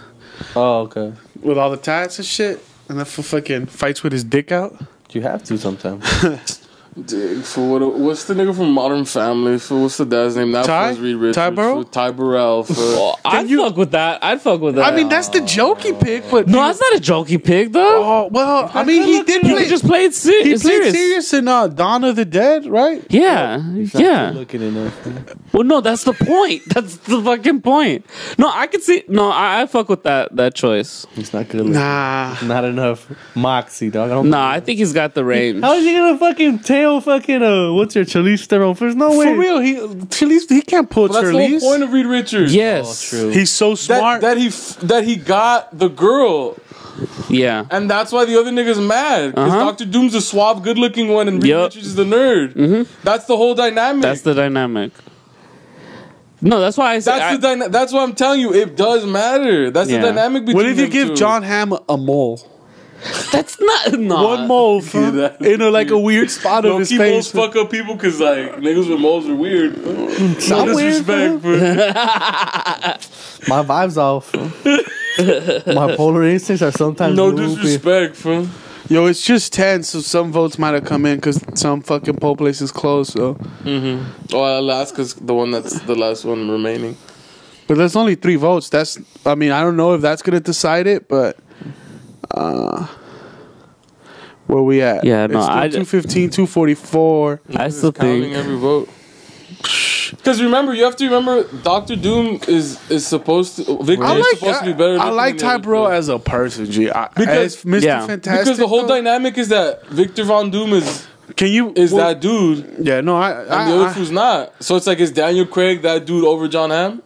Oh, okay. with all the tats and shit, and then fucking fights with his dick out. You have to sometimes. Dig for what? What's the nigga from Modern Family? For what's the dad's name? That Ty? was Reed Richards. Ty Burrell? For Ty Burrell. For Oh, I'd you- fuck with that. I'd fuck with that. I mean, that's the jokey pick, but no, that's not a jokey pick, though. Oh well, I mean, he did he just played se- he played serious. serious in uh, Dawn of the Dead, right? Yeah, yeah. Looking enough. Well, no, that's the point. That's the fucking point. No, I could see. No, I, I fuck with that that choice. He's not good. Nah. Not enough moxie, dog. I don't. Nah, I think he's got the range. How is he gonna fucking tail fucking uh? What's your Charlize Theron? There's no way. For real, he Charlize, he can't pull Well, that's the whole Charlize. point of Reed Richards. Yes. Oh, true. He's so smart. that he f- that he got the girl, Yeah. and that's why the other niggas mad. Because Uh-huh. Doctor Doom's a suave, good looking one, and Reed Yup. Richards is the nerd. That's the whole dynamic. That's the dynamic. No, that's why I said. That's I- the dyna- That's what I'm telling you. It does matter. That's Yeah. the dynamic between. What if you them give two. Jon Hamm a mole? That's not no. One mole fam, that- in a, like a weird spot of Don't his keep moles face. fuck up people because like niggas with moles are weird. No Not weird, disrespect, bro. My vibes off. My polar instincts are sometimes No loopy. disrespect, bro. Yo, it's just ten, so some votes might have come in because some fucking poll place is closed. So, mm-hmm. Oh, Alaska's the one that's the last one remaining. but there's only three votes. That's, I mean, I don't know if that's gonna decide it, but uh, where we at? Yeah, no, It's I- 215, 244. I still counting think. every vote. Because remember, you have to remember, Doctor Doom is is supposed to. Victor I is like, supposed to be I, better. I like than Ty other Burrell as a person, G. I, Because- as Mr. Yeah. Fantastic. because the whole though, dynamic is that Victor Von Doom is Can you is well, that dude, Yeah, no, I, and I, the other I- fool's not. So it's like, is Daniel Craig that dude over Jon Hamm?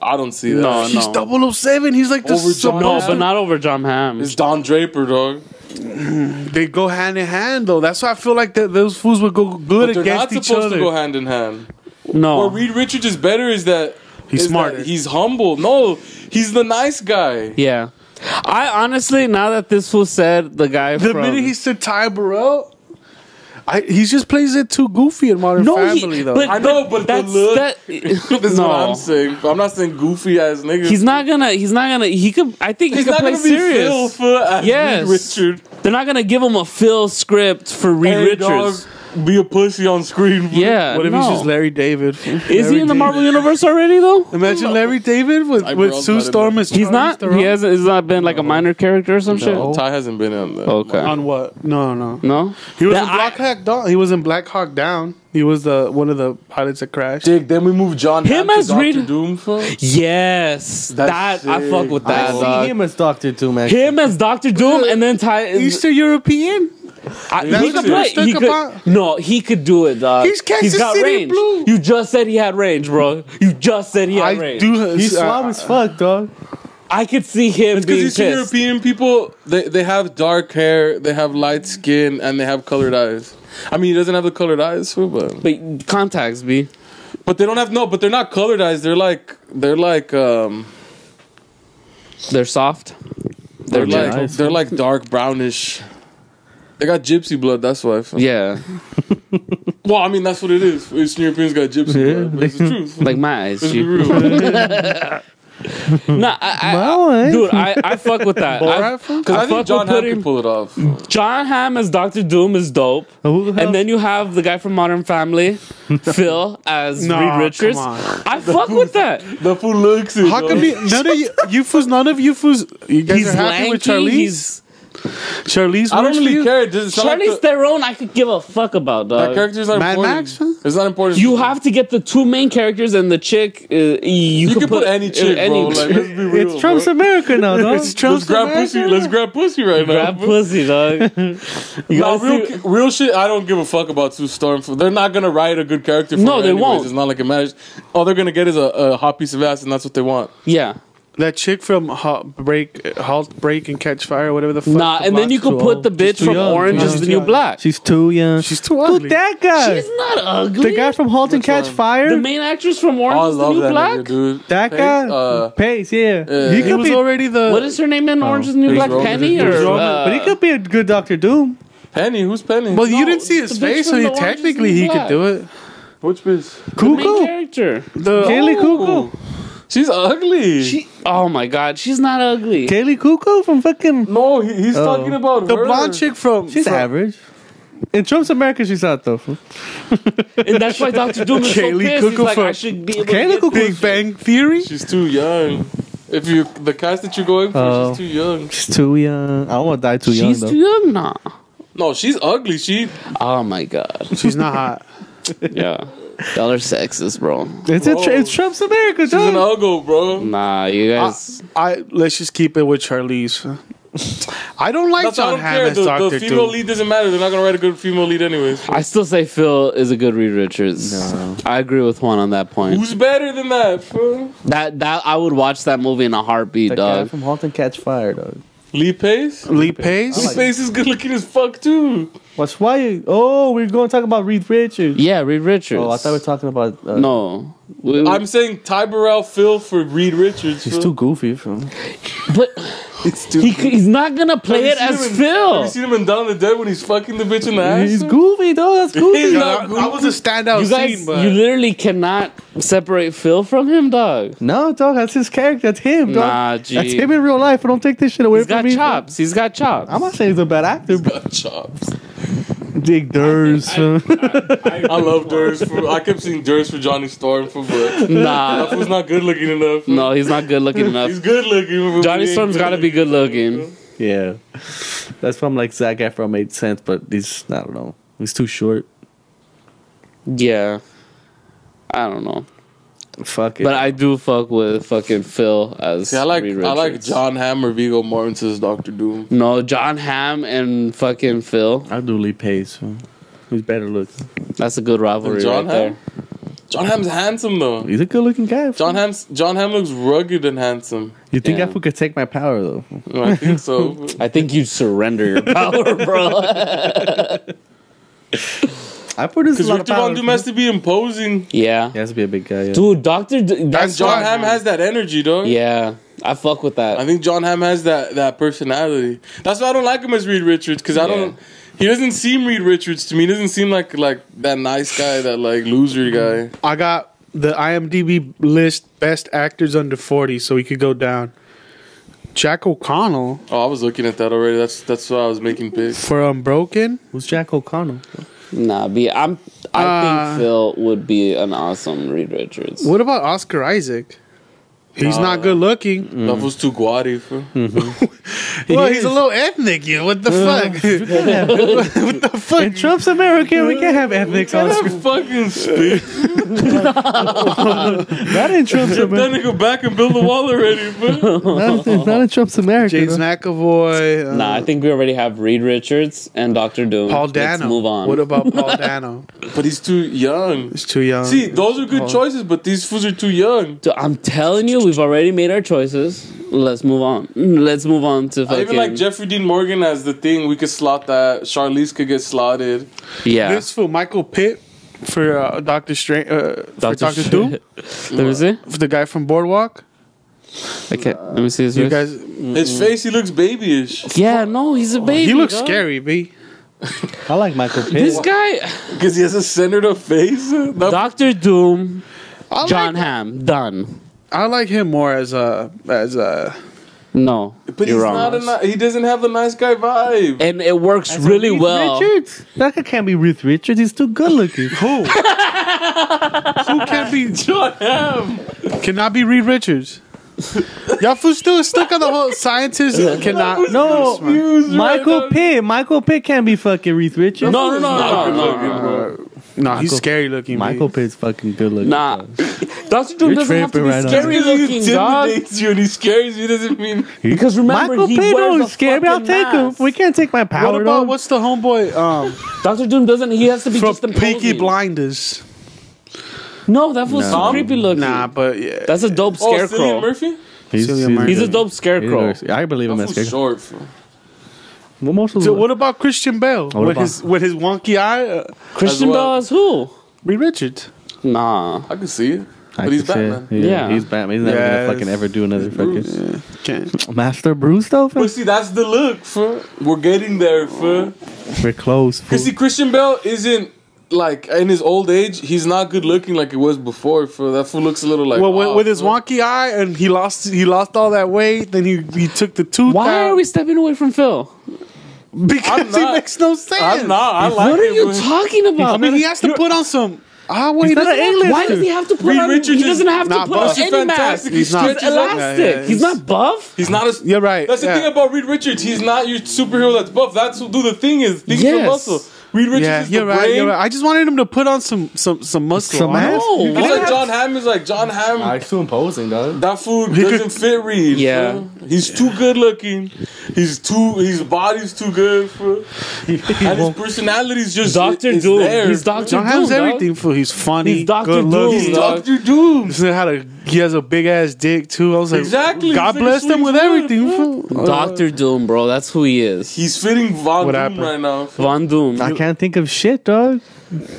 I don't see that. No, he's no. 007. He's like the Over John No, supposed- but not over Jon Hamm. It's Don Draper, dog. They go hand in hand though. That's why I feel like that those fools would go good But they're against not each supposed other. to go hand in hand. No, Where Reed Richards is better is that He's is that. He's humble. No, he's the nice guy. yeah. I honestly, now that this was said, the guy the from minute he said Ty Burrell, I, he just plays it too goofy in Modern no, he, Family though. but, I know, but the that's look- that. This is no, what I'm saying. I'm not saying goofy ass niggas. he's not gonna. He's not gonna. He could. I think He's he could not play gonna be serious. Phil for as Yes. Reed Richards. They're not gonna give him a Phil script for Reed Hey, Richards. dog, be a pussy on screen. Yeah, what if no. he's just Larry David? Is he in the Marvel universe already though? Imagine Larry David with, with Sue Storm as He's not. Theron? He hasn't. He's not been like a minor character or some No, Ty hasn't been on that. shit. Okay. on what? No, no. No. He was That- in Black Hawk Down. He was in Black Hawk Down. He was the one of the pilots that crashed. Dick, then we moved John Him Hamm as Doctor Reed- Doom. fool. Yes, That's that I fuck with I that. see him as Doctor Doom. Him, as Doctor Doom, and then Ty. Eastern European. I, That's he could play. He could, about? no, he could do it, dog. He's Kansas got City range. Blue. You just said he had range, bro. You just said he had I range. do. He's uh, suave as fuck, dog. I could see him Because being Eastern pissed. European people, they, they have dark hair, they have light skin, and they have colored eyes. I mean, he doesn't have the colored eyes, fool, but But contacts, B. but they don't have no, but they're not colored eyes. They're like they're like um They're soft. they're They're like nice. they're like dark brownish. They got gypsy blood. That's why. fool. Yeah, Well, I mean, that's what it is. Eastern Europeans got gypsy Yeah. blood. but It's the truth. like my eyes. Let's be real. Nah, I, I, Well, eh? dude, I, I fuck with that. I, Borat film? Because I, I think fuck John with Hamm putting- can pull it off. Jon Hamm as Doctor Doom is dope. Who the hell- And then you have the guy from Modern Family, Phil, as No, Reed Richards. come on. I fuck with that. The fool looks it. How dog. come you, none of you, you fools, none of you fools, you guys He's are happy with lanky. Charlize? He's Charlize I don't works for really you? care. It doesn't sound Charlize like the, Theron. I could give a fuck about that dog. character's not Mad important. Max, huh? It's not important. You have to get the two main characters and the chick. Uh, you You could can put, any chick, any bro. Like, let's be real. it's Trump's bro. America now, dog. It's Let's grab America? pussy. Let's grab pussy right now. grab bro. pussy, dog. You Nah, gotta real, see- real shit. I don't give a fuck about Sue Storm. They're not gonna write a good character. For No, her they anyways. won't. It's not like it matters. All they're gonna get is a, a hot piece of ass, and that's what they want. yeah. That chick from halt, break, halt, break, and catch fire, whatever the fuck. Nah, the and then you could put the bitch from young. Orange She's as the new young. black. She's too young. She's too ugly. Who's that guy? She's not ugly. the guy from *Halt and Catch one? Fire*. the main actress from Orange I is the love new that black. nigga, dude. that Pace, guy, Uh, Pace. Yeah, Yeah. he He could was be, already the. What is her name in Orange is the New Black? Roman. Penny Paige or Roman. uh, but he could be a good Doctor Doom. Penny, who's Penny? Well, you didn't see his face, so he the Orange is the technically he could do it. which bitch? the main Cuoco, character. The Kaley Cuoco, She's ugly. She. Oh my God, she's not ugly. Kaley Cuoco from fucking. no, he, he's Oh. talking about the her. blonde chick from. She's from average. In Trump's America, she's not though. and that's why Doctor Doom is so Kaley pissed. He's like, I should be able Kaley to get Cuoco- Big Bang Theory. She's too young. If you the cast that you're going for, Oh. she's too young. She's too young. I don't want to die too young She's too young, nah. No, she's ugly. She Oh my God. She's not hot. Yeah. Y'all are sexist, bro. It's, a Bro. tr- it's Trump's America, she's an dog. uggo, bro. Nah, you guys. I let's just keep it with Charlize. I don't like That's I John don't Hamm care. as The, Doctor the female Doom. lead doesn't matter. They're not gonna write a good female lead anyways. I still say Phil is a good Reed Richards. No. I agree with Juan on that point. Who's better than that, bro? That that I would watch that movie in a heartbeat, The guy dog. from *Halt and Catch Fire*, dog. Lee Pace. Lee Pace. Lee Pace is good looking as fuck too. What's why? You, oh, we're going to talk about Reed Richards. Yeah, Reed Richards. Oh, I thought we were talking about. Uh, no. We- I'm saying Ty Burrell Phil for Reed Richards. he's fool. too goofy. For but he, he's not gonna play it Have you as seen him in- Have Phil. you seen him in Dawn of the Dead when he's fucking the bitch in the ass? he's goofy, though. That's goofy. He's Yeah, not that, that was a standout You guys, scene, but you literally cannot separate Phil from him, dog. no, dog. That's his character. That's him, dog. Nah, G. That's him in real life. Don't take this shit away He's from me. He's got me. chops. He's got chops. I'm not saying he's a bad actor. but got chops. Dick Durs. I love Durst. For, I kept seeing Durst for Johnny Storm for, but Nah, that was not good looking enough. no, he's not good looking enough. He's good looking. but Johnny Storm's got to be good looking. yeah, that's from like Zac Efron made sense, but he's I don't know. He's too short. Yeah, I don't know, Fuck it. but I do fuck with fucking Phil as. See, I like Reed I like Jon Hamm or Viggo Mortensen's Doctor Doom. No, Jon Hamm and fucking Phil. I'll do Lee Pace. Who's better looking? That's a good rivalry John right there. Jon Hamm's handsome though. He's a good looking guy. Jon Hamm's Jon Hamm looks rugged and handsome. You think Yeah. that could take my power though? I think so. I think you surrender your power, bro. I produce a Because lot of Victor power. Von Doom has to be imposing. yeah, He has to be a big guy. Yeah. dude, Doctor. D- And that's Jon Hamm has that energy, dog. Yeah, I fuck with that. I think Jon Hamm has that that personality. That's why I don't like him as Reed Richards because I don't. He doesn't seem Reed Richards to me. He doesn't seem like like that nice guy, that like loser guy. I got the IMDb list best actors under 40, so we could go down. Jack O'Connell Oh, I was looking at that already. That's that's why I was making picks. for um, Unbroken. Who's Jack O'Connell? Nah, be I'm. I Uh, think Phil would be an awesome Reed Richards. What about Oscar Isaac? He's not good looking. Uh, that was too guari. For. Mm-hmm. Well, he's a little ethnic. You what the uh-huh. fuck? what the fuck? In Trump's America, we can't have ethnics on screen. fucking speak. Not in Trump's That America. nigga back and build the wall already. Bro. Not, in- not in Trump's America. James bro. McAvoy. Uh, Nah, I think we already have Reed Richards and Doctor Doom. Paul Let's Dano. move on. What about Paul Dano? But he's too young. He's too young. See, those are good choices, but these fools are too young. Dude, I'm telling you, we've already made our choices. Let's move on. Let's move on to I even like Jeffrey Dean Morgan as the thing. We could slot that. Charlize could get slotted. yeah, this for Michael Pitt for uh, Doctor Strange. Uh, for Doctor Doom. Let me see. For the guy from Boardwalk. Okay, let me see his You face. guys. His face, he looks babyish. Yeah, no, he's a baby. He looks dog. scary, b. I like Michael Pitt. This guy, Because he has a centered up face. Doctor Doom, I John like, Hamm, done. I like him more as a as a. No, but you're he's wrong. not a. ni- He doesn't have the nice guy vibe. and it works really Reed well. Richards? That guy can't be Ruth Richards. He's too good looking. Who? Who can't be? Jon Hamm. Cannot be Reed Richards. Y'all fools still stuck on the whole scientist cannot. No, Confused Michael now. Pitt. Michael Pitt can't be fucking Ruth Richards. No, no, no, Not no, good no, looking, no. Bro. No, he's scary looking. Michael B. Pitt's fucking good looking. Nah, Doctor Doom You're doesn't have to tripping be right now. scary Because he looking, dog. intimidates you and he scares you doesn't mean. Because remember, Michael he Pitt wears don't scare me. I'll fucking take him. mask. We can't take my power. What about though. what's the homeboy um, Doctor Doom doesn't. He has to be from just imposing. Peaky Blinders? No, that was No. creepy looking. Nah, but yeah. That's a dope Oh, Cillian scarecrow. Murphy? He's, Cillian he's, Murphy. He's a dope He's scarecrow. good. I believe him That as fool's scarecrow. short. fool. Well, most of So the- what about Christian Bale What with about- his with his wonky eye? Uh, Christian As well. Bell is who? Reed Richards. Nah. I can see it. But he's could Batman. Yeah, Yeah. he's Batman. He's never Yes. gonna fucking ever do another fucking Bruce. Okay. Master Bruce though. But see, that's the look, fool. We're getting there, fool. We're close. Because see, Christian Bale isn't like in his old age. He's not good looking like he was before. Fool. That fool looks a little like Well, with, off, with his fool. wonky eye, and he lost he lost all that weight. Then he he took the tooth Why out are we stepping away from Phil? Because I'm he makes no sense. I'm not. I like What are you but- talking about? I mean, he has to put on some. Ah, wait, not an English Why does he have to put Reed on? Richards he doesn't have to not put on buff. any Fantastic. mask. He's not. He's elastic. Yeah, yeah, he's, he's- not buff. He's not a. You're right. That's the thing about Reed Richards. He's not your superhero that's buff. That's who do the thing is. Things Yes. for muscle. Reed Richards Yeah, is you're the right. brain. You're right. I just wanted him to put on some some some muscle. Some on it. ass? No. It's like Jon Hamm is like Jon Hamm. It's too imposing, dog. That food He doesn't could- fit Reed. Yeah. fool. he's too good looking. He's too. His body's too good for. And his personality's just Doctor is Doom. there. He's Doctor John Doom. has dog. everything for. He's funny. He's Dr. good Doom, looking. dog. Doctor Doom. He had a he has a big ass dick too. I was like, Exactly. God He's like bless a him with sweet everything. Doctor Doom, bro. That's who he is. He's fitting Von What Doom happened? right now. Von Doom. I can't think of shit, dog.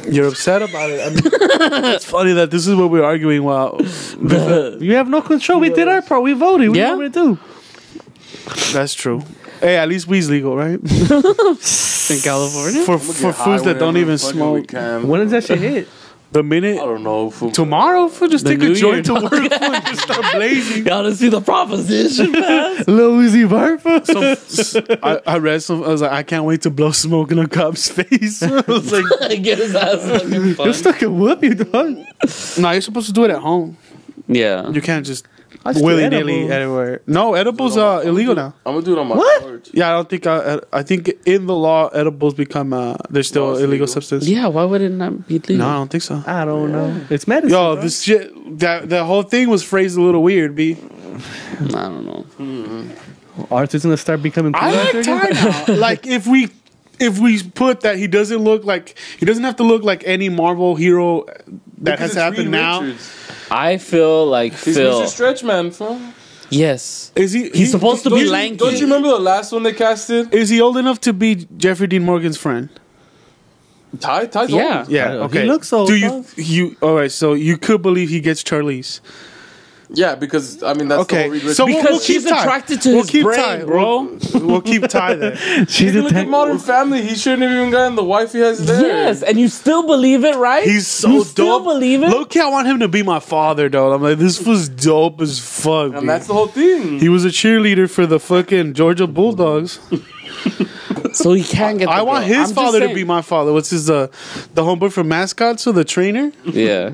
You're upset about it. I mean, it's funny that this is what we're arguing while. You have no control. We did our part. We voted. What do Yeah. you want me to do? That's true. Hey, at least weed's legal, right? in California. For for foods that don't even smoke. Can. When does that shit hit? The minute I don't know. fool. tomorrow, fool, just The take new a joint to work fool, and just start blazing. Y'all see the proposition, man. Lil Uzi Vert. fool. So I, I read some. I was like, I can't wait to blow smoke in a cop's face. I was like, Get his ass looking fun. You're stuck in whoop you, dog. No, you're supposed to do it at home. Yeah. You can't just I just do willy nilly edibles. anywhere. No, edibles are illegal now. I'm gonna do it on my What? porch. Yeah, I don't think. I, I think in the law, edibles become. Uh, they're still No, it's illegal legal. substance. Yeah, why would it not be legal? No, I don't think so. I don't know. It's medicine. Yo, bro. this shit. That the whole thing was phrased a little weird. B. I don't know. Arthur's gonna start becoming cool. I after like again? Ty now. like if we. If we put that he doesn't look like he doesn't have to look like any Marvel hero that Because has happened Reed now. Richards. I feel like He's Phil. Mr. Stretch Man, fool. Yes. Is he? He's supposed to be you, lanky. don't you remember the last one they casted? Is he old enough to be Jeffrey Dean Morgan's friend? Ty, Ty's Yeah. old. Yeah. He Okay. looks old, Do you? You. All right. So you could believe he gets Charlize. Yeah, because I mean that's the Okay, whole so Richards. we'll- Because we'll she's keep Ty. attracted to We'll his keep brain, Ty. bro. We'll keep Ty there. She's Hey, a look at Modern Family. He shouldn't have even gotten the wife he has there. Yes, and you still believe it, right? He's so you still dope. believe it. Low key, I want him to be my father, though. I'm like, this was dope as fuck. and B. that's the whole thing. he was a cheerleader for the fucking Georgia Bulldogs. so he can't get. The I want girl. his I'm father to be my father. What's his uh, the homeboy from mascots or the trainer? Yeah.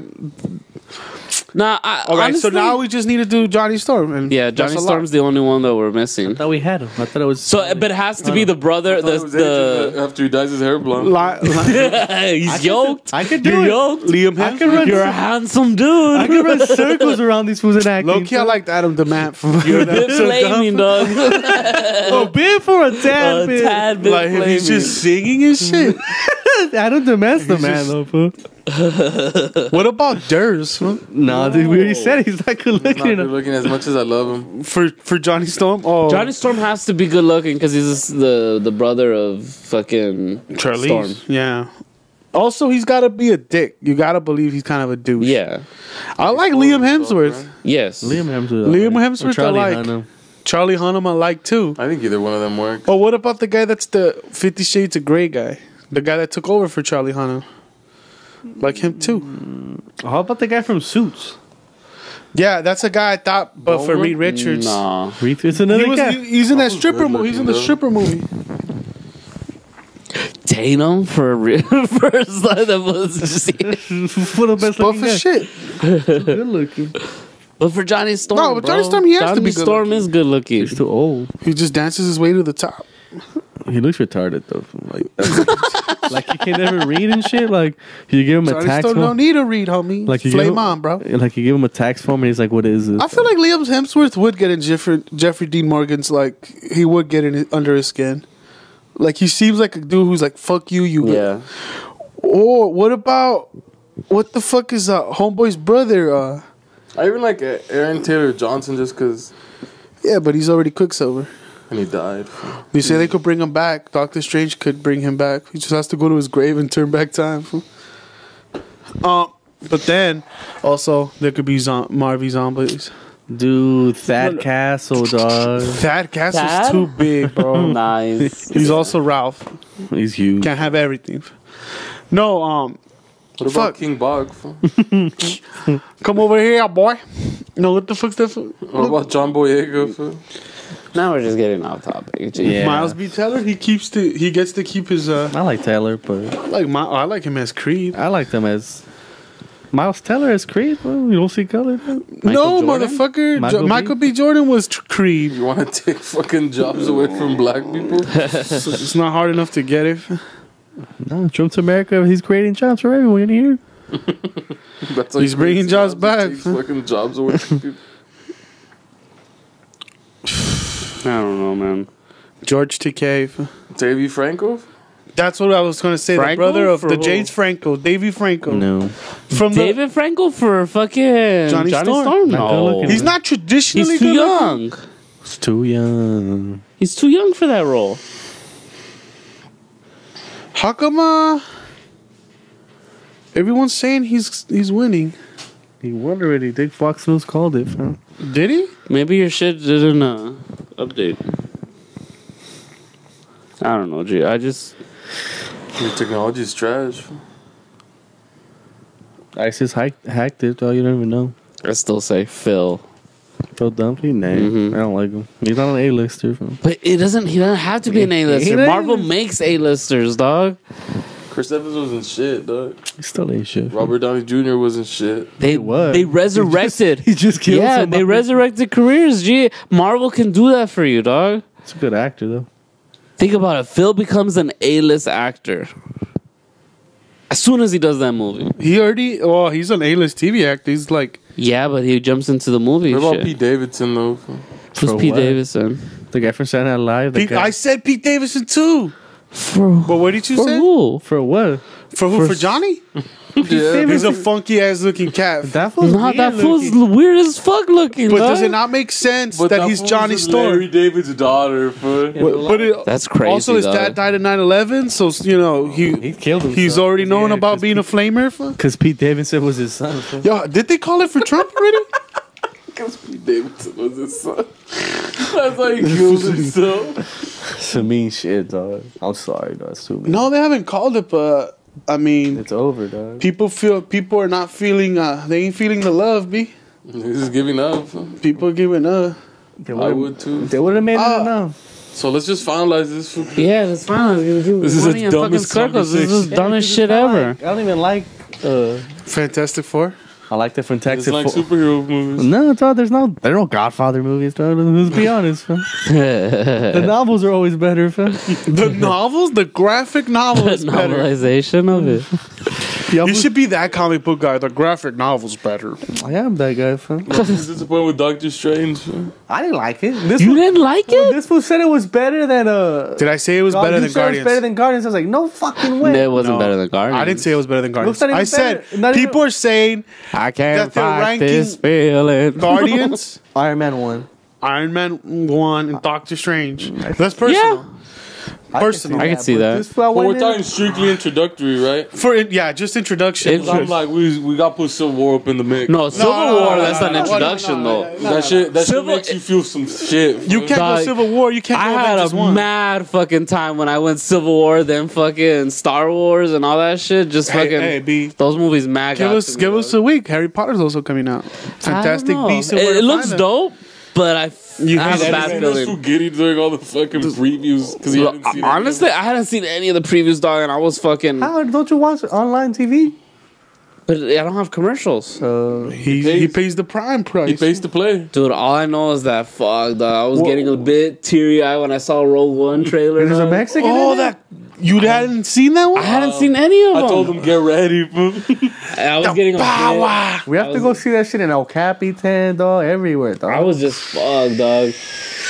Nah, I, All right, honestly, so now we just need to do Johnny Storm. And yeah, Johnny a lot. Storm's the only one that we're missing. I thought we had him. I thought it was. So, but it has to be the brother. The, it was Adrian the after he dyes his hair blonde. Li- li- he's yoked. I could do You're it. yoked. Liam I could run. You're a handsome dude. I could run circles around these fools and acting. Low key, I liked Adam DeMat. From You're a bit flaming, dog. Oh, bit for a tad a bit. tad bit Like if he's just singing his shit. Adam Demess the man, though, fool. What about Durs huh? Nah, dude, we already said he's not good looking. Not good looking as much as I love him. for for Johnny Storm? Oh, Johnny Storm has to be good looking because he's the the brother of fucking Charlize. Storm. Yeah. Also, he's got to be a dick. You got to believe he's kind of a douche. Yeah. I like Liam Hemsworth. Yes. Liam Hemsworth. Liam. Hemsworth Charlie I like. Hunnam. Charlie Hunnam, I like too. I think either one of them work. Oh, what about the guy that's the Fifty Shades of Grey guy? The guy that took over for Charlie Hunnam. Like him too. Mm, how about the guy from Suits? Yeah, that's a guy I thought, but for Reed Richards. Nah. Reed- It's another He was, guy. he- he's in that That stripper movie. He's in the stripper movie. Tatum for a real first line that was just One the best Buff looking as guys. shit. Good looking. But for Johnny Storm, No, but Johnny Storm, he has to Johnny be good Storm looking. is good looking. He's too old. He just dances his way to the top. He looks retarded though. Like, like he can never read and shit. Like you give him a Johnny tax Storm don't need to read, homie. Like you Flame give him, on, bro. Like you give him a tax form and he's like, "What is this?" I feel like Liam Hemsworth would get in Jeffrey Jeffrey Dean Morgan's like he would get in under his skin. Like he seems like a dude who's like fuck you, you. Yeah. Or what about what the fuck is uh, homeboy's brother? Uh, I even like uh, Aaron Taylor Johnson just because. yeah, but he's already Quicksilver. And he died. You say they could bring him back. Doctor Strange could bring him back. He just has to go to his grave and turn back time. Uh, but then also there could be zom- Marvy zombies. dude, Thad Castle, dog. Thad Castle's Thad? too big, bro. Nice. He's also Ralph. He's huge. Can't have everything. No, um, What about Fuck. King Bog? come over here, boy. No, what the fuck's that? For? What about John Boyega? fool? Now we're just getting off topic. Jeez. Yeah. Miles B. Teller, He keeps to. He gets to keep his. Uh, I like Teller, but I like my. I like him as Creed. I like them as Miles Teller as Creed. Bro. You don't see color. bro. no, Jordan? motherfucker. Michael Jo- B? Michael B. Jordan was tr- Creed. You want to take fucking jobs away from black people? So it's not hard enough to get it. No, Trump's America. He's creating jobs for everyone here. That's how He's he bringing creates jobs He back. takes fucking jobs away from people. I don't know, man. George Takei. Davey Franco. That's what I was going to say. the brother of For the who? James Franco, Davy Franco. No. From the, David Franco for fucking Johnny Johnny, Storm. Storm? No, he's not traditionally he's too good looking. young. It's too young. He's too young for that role. How come uh, everyone's saying he's he's winning? He won already. Dick Fox News called it, fam. Did he? Maybe your shit didn't uh, update. I don't know, G. I just Your technology is trash. ISIS hacked, hacked it, though. You don't even know. I still say Phil. Phil Dunphy? Nah. Mhm. I don't like him. He's not an A-lister. But it doesn't. He doesn't have to be an A-lister. He Marvel makes A-listers, dog. Chris Evans wasn't shit, dog. He still ain't shit. Robert Downey Jr. wasn't shit. They was. they resurrected. He just killed yeah, somebody. they resurrected careers. G. Marvel can do that for you, dog. He's a good actor, though. Think about it. Phil becomes an A-list actor as soon as he does that movie. He already. Oh, he's an A-list TV actor. He's like Yeah, but he jumps into the movie. What about shit. Pete Davidson though? Who's Pete what? Davidson? The guy from Saturday Night Live. The Pete, guy. I said Pete Davidson too. For, But what did you for say? who? For what? For who? For- For, Johnny? Yeah, He's a funky ass looking cat. That was Nah, weird that fool's looking. weird as fuck looking. but dog. does it not make sense but that he's fool Johnny was Storm? Larry David's daughter. Fool. But, but it, That's crazy. also, his dog. dad died in 9/11, so you know he He killed himself. he's already known Yeah, about 'cause being a flamer. fam. Because Pete Davidson was his son. fam. Yo, did they call it for Trump already? Because Pete Davidson was his son. That's how he killed himself. Some mean shit, dog. I'm sorry, dog. It's too mean. no, they haven't called it, but I mean, It's over, dog. people feel people are not feeling. uh They ain't feeling the love, b. He's just giving up. People giving up. They I would've- too. They would have made Ah. it enough. So let's just finalize this. fool. Yeah, that's fine. This This is the dumbest circles. This is the dumbest Yeah, shit because it's not ever. like- I don't even like. Uh, Fantastic Four. I like the It's Fantastic like Four. superhero movies. No, dog. There's no. There are no Godfather movies, dog. Let's be honest. Fam. the novels are always better, fam. The novels, the graphic novel is better. Novelization of it. You should be that comic book guy. The graphic novel's better. I am that guy, fam. This is the point with Doctor Strange. I didn't like it. This You fool- didn't like when it? This fool said it was better than uh. Did I say it was God, better than said was Guardians? better than Guardians. I was like, no fucking way. It wasn't No. better than Guardians. I didn't say it was better than Guardians. not even I said better. Even- people are saying I can't that they're fight this feeling. Guardians, Iron Man one. Iron Man one, and Doctor Strange. That's personal. Personal. I can see that. This fool But we're talking strictly introductory, right? For it, yeah, just introduction. I'm like, we we got to put Civil War up in the mix. No, Civil no, War. no, that's no, an no, no, introduction, no, no, though. no, that shit that shit Civil- makes you feel some shit. you can't Dog, go Civil War. You can't Go I go had Avengers a one. mad fucking time when I went Civil War, then fucking Star Wars and all that shit. Just Hey, fucking hey, B. those movies mad. Give got us, to me, give dog. us a week. Harry Potter's also coming out. I don't Fantastic know. Beasts. It, Where it to looks Find Them. dope, but I, f- You I have hate a it. bad Man, that's too giddy doing all the fucking previews because he Look, hadn't seen honestly, I hadn't seen any of the previews, dog, and I was fucking. How don't you watch online TV? But I don't have commercials. Uh, He, pays- he pays the prime price. He pays to play. Dude, all I know is that fuck, dog. I was Wha- getting a bit teary eyed when I saw Rogue One trailer. there's a. Mexican. oh, in there? that you hadn't seen that one? I hadn't seen any of them. I told him get ready. fool. I was getting a Bow bit. We have I to go see that shit in El Capitan, dog. Everywhere, dog. I was just fucked, dog.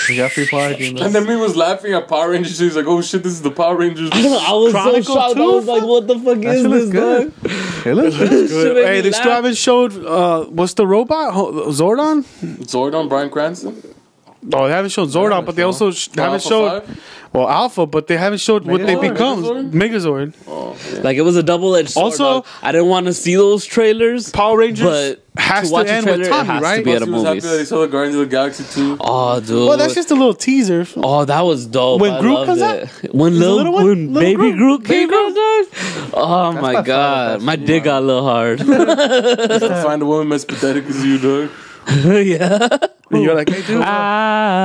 We got free parking. And then we was laughing at Power Rangers. He's like, "Oh shit, this is the Power Rangers." I was Chronicle so shocked. I was like, what the fuck That is shit this, looks good. dog? It looks good. Shit Hey, me they still haven't showed uh, what's the robot Ho- Zordon? Zordon, Bryan Cranston. Oh, they haven't shown Zordon, but they also sh- haven't Alpha showed Five? well Alpha, but they haven't showed what they Megazord? become. Megazord? Megazord. Like it was a double edged sword. Also- Also, I didn't want to see those trailers. Power Rangers But has to to, watch a end trailer, with it Tommy, has to right? be at Plus, a he was happy movies. that he saw the Guardians of the Galaxy too. Oh, dude. well, that's just a little teaser. Oh, that was dope. When I Groot comes it. out? When Is the little, little one? when Little baby Groot? Groot Baby came out, dog. Oh my my god, my dick got a little hard. Find a woman as pathetic as you, dog. yeah. And you're like, hey, dude.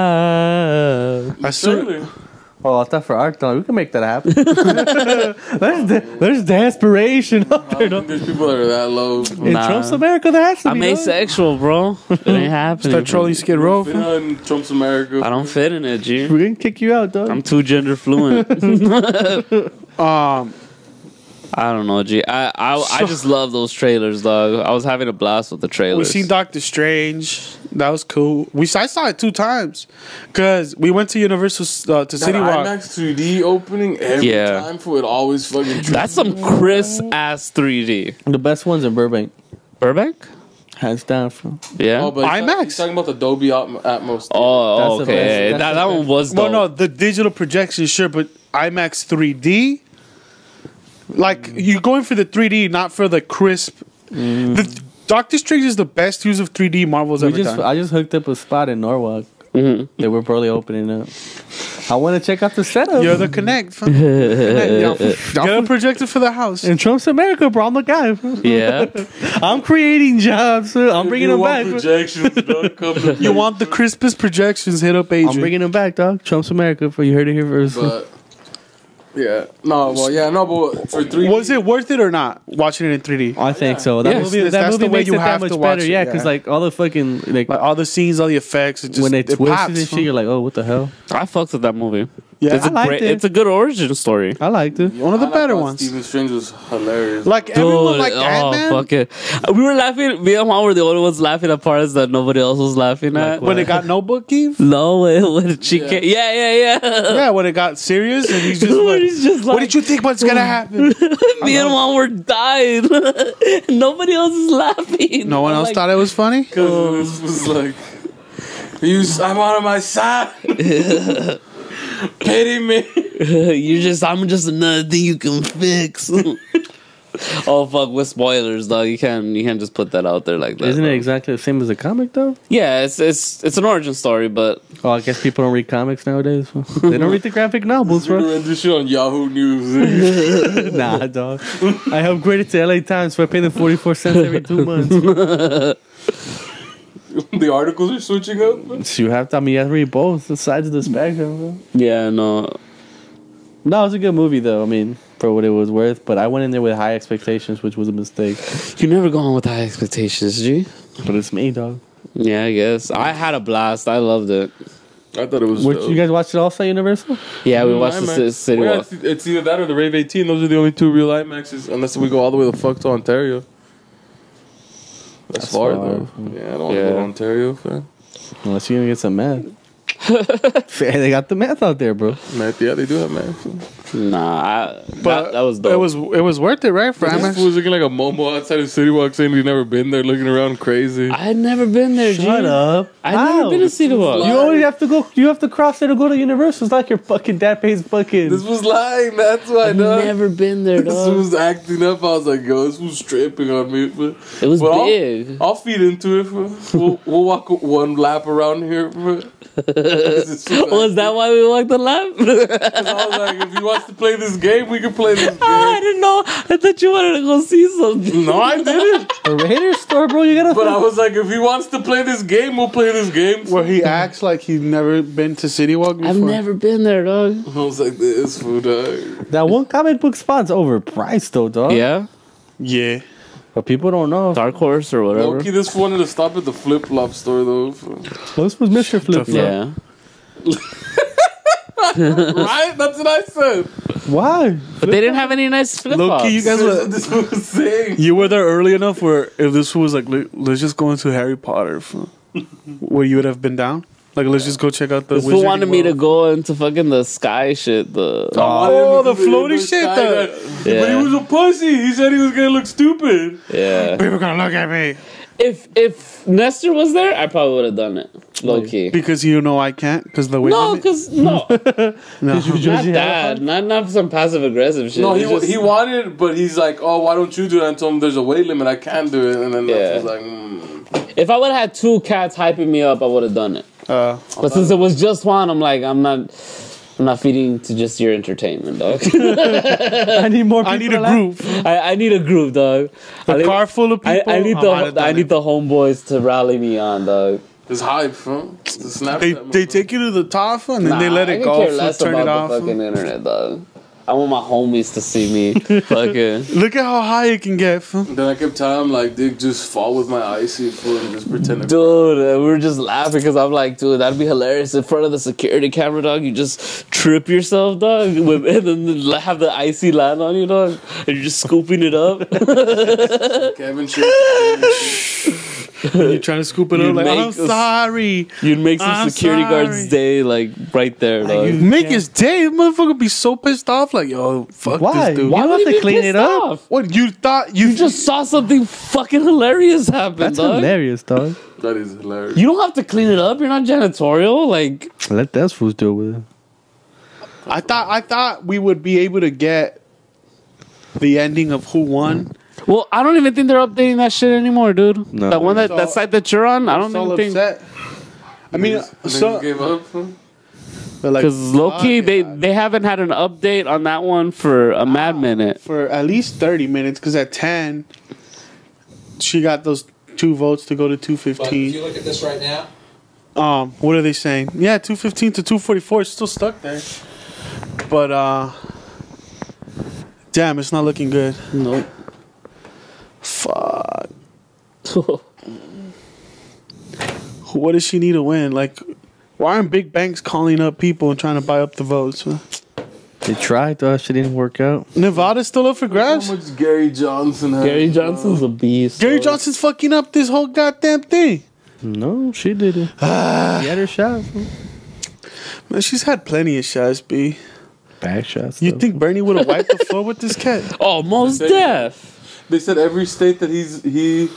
Ah. I soon, Trailer. Oh, I thought for art, dog. We can make that happen. there's, de- there's desperation up there, don't there's people that are that low. In Nah. Trump's America, there has to I'm be. dog. asexual, bro. It ain't happening. start trolling Skid Row. Fit on Trump's America. I don't fit in it, G. We're gonna kick you out, dog. I'm too gender fluent. Um, I don't know, G. I I, I just love those trailers, dog. I was having a blast with the trailers. We trailers. seen Doctor Strange. That was cool. We I saw it two times because we went to Universal uh, to That City Walk. IMAX 3D opening every Yeah. time for it always fucking. trips That's some me. crisp ass 3D. The best ones in Burbank, Burbank? hands down. From Yeah. Oh, but he's talking- IMAX. He's talking about the Dolby Atm- Atmos. Oh, That's okay. that that one best. was Well, no, the digital projection, sure, but IMAX 3D. Like you're going for the 3D, not for the crisp. The, Doctor Strange is the best use of 3D Marvel's we ever just, done. I just hooked up a spot in Norwalk. Mm-hmm. They were probably opening up. I want to check out the setup. You're the connect. fam. Connect. Get a projector for the house. in Trump's America, bro. I'm the guy. Yeah. I'm creating jobs. sir. I'm bringing You them want back. Projections, dog, come to You want the crispest projections? Hit up Adrian. I'm bringing them back, dog. Trump's America. For you heard it here first. But yeah, no, well, yeah, no, but for three, Was it worth it or not watching it in 3D? I think so. That Yes, movie, that's- that that's movie the way makes you it that have much to watch better. it, Yeah, because yeah. like all the fucking like, Like all the scenes, all the effects, it just when they it twist pops, and shit, you're like, oh, what the hell? I fucked with that movie. Yeah, it's a I liked great. it. It's a good origin story. I liked it. one of the I better ones. Stephen Strange was hilarious. Like everyone, like oh, Ant-Man. fuck it. We were laughing. Me and Juan were the only ones laughing at parts that nobody else was laughing at. when it got Notebook Eve. no, when, when she Yeah. came. Yeah, yeah, yeah. Yeah, when it got serious, and he's just like, he's just "What did you think was gonna happen?" Me and Juan were dying. nobody else is laughing. No one I'm else like, thought it was funny. Because this was like, you, I'm out of my side. Pity me. You're just. I'm just another thing you can fix. oh fuck! With spoilers, dog. You can't. You can't just put that out there like that. Isn't it dog. exactly the same as a comic though? Yeah, it's it's it's an origin story, but Oh, I guess people don't read comics nowadays. they don't read the graphic novels, bro. read this shit on Yahoo News. nah, dog. I upgraded to LA Times, so I pay them 44 cents every two months. the articles are switching up. So you have to, I mean, you have to read both sides of the spectrum, bro. yeah, no. No, it was a good movie, though. I mean, for what it was worth. But I went in there with high expectations, which was a mistake. You never go on with high expectations, G. But it's me, dog. Yeah, I guess I had a blast. I loved it. I thought it was. Which, dope. you guys watched it also at Universal? Yeah, we watched the IMAX. ci- city Well, walk. it's, it's either that or the Rave 18. Those are the only two real IMAXs, unless we go all the way the fuck to Ontario. That's, That's far, far. though. Yeah, I don't want to Yeah. go to Ontario, fam. Unless you're gonna get some meth. they got the meth out there, bro. Math, yeah, they do have math. Nah, I, But that, that was dope. It was it was worth it, right? For This IMAX. was looking like a momo outside of City Walk saying he's never been there, looking around crazy. I had never been there, G. Shut up. I never been to City Walk. You only have to go. You have to cross there to go to Universal. It's like your fucking dad pays fucking. This was lying, that's why, I've dog. never been there, This was acting up. I was like, yo, this was tripping on me. But, It was but I'll- big. I'll, feed into it. We'll, we'll walk one lap around here. Bro. Was that why we walked the lap? I was like, if he wants to play this game, we can play this oh, game. I didn't know. I thought you wanted to go see something. No, I didn't. The Raiders store, bro. You gotta. But I was like, if he wants to play this game, we'll play this game. Where he acts like he's never been to City Walk before. I've never been there, dog. I was like, this food. Dog. that one comic book spot's overpriced, though, dog. Yeah, Yeah. But people don't know. Dark Horse or whatever. Loki, this wanted to stop at the flip flop store though. Well, this was Mr. Flip. Flop. Yeah, right? That's what I said. Why? but they didn't have any nice flip flops. Low-key, you guys were this was saying. you were there early enough where if this was like "Let- let's just go into Harry Potter, uh, where you would have been down. Like let's just go check out the. This fool Wizarding wanted me to go into fucking the sky shit. The Oh, oh the floaty was shit, shy, the- that- But he was a pussy. He said he was gonna look stupid. yeah. People gonna look at me If if Nestor was there, I probably would have done it. Low key. because you know I can't because the weight No, limit. because no, No. not that. Not not some passive aggressive shit. No, he It's just- he wanted, but he's like, oh, why don't you do that? I told him there's a weight limit. I can't do it. And then Yeah. yeah. was like, mm. If I would have had two cats hyping me up, I would have done it. Uh, But since it was just one, I'm like, I'm not. I'm not feeding to just your entertainment, dog. I need more. People I need a to group. I, I need a group, dog. I A need- car full of I, people. I need I might have the I need it. the homeboys to rally me on, dog. it's hype, fam. It's a They moment. they take you to the top and then they let it could go. care fam, less Turn about it off. the fucking internet, dog. I want my homies to see me. Fucking. Look at how high it can get. Then I kept telling him like, dude, just fall with my icy foot and just pretend. Dude, we were just laughing because I'm like, dude, that'd be hilarious in front of the security camera, dog. You just trip yourself, dog, with, and then have the icy land on you, dog, and you're just scooping it up. Kevin shit. You're trying to scoop it up like, I'm us- sorry. You'd make some I'm security sorry. guard's day, like right there, dog. Make his day. Motherfucker be so pissed off. Like, yo, fuck Why? this dude. Why? You would have he clean it up. off? What you thought you, You just saw something fucking hilarious happen, That's dog. hilarious, dog. That is hilarious. You don't have to clean it up. You're not janitorial. Like, Let those fools deal with it. I thought I thought we would be able to get the ending of who won. Well, I don't even think they're updating that shit anymore, dude. No. that one that, that site that you're on, I don't so even think. upset. I mean, They just so gave up. but like, Because low key, they, they haven't had an update on that one for a mad minute. for at least thirty minutes. Because at ten, she got those two votes to go to two But if you look at this right now, Um, what are they saying? Yeah, two fifteen to two forty four. It's still stuck there. But uh, damn, it's not looking good. Nope. Fuck. What does she need to win? Like, why aren't big banks calling up people and trying to buy up the votes? huh? They tried, though. She didn't work out. Nevada's still up for grabs. How much Gary Johnson has? Gary Johnson's a beast. Gary dog. Johnson's fucking up this whole goddamn thing. No, she didn't. she had her shot. Man, she's had plenty of shots, B. Back shots. You though. think Bernie would have wiped the floor with this cat? Oh, most They- deaf. They said every state that he's he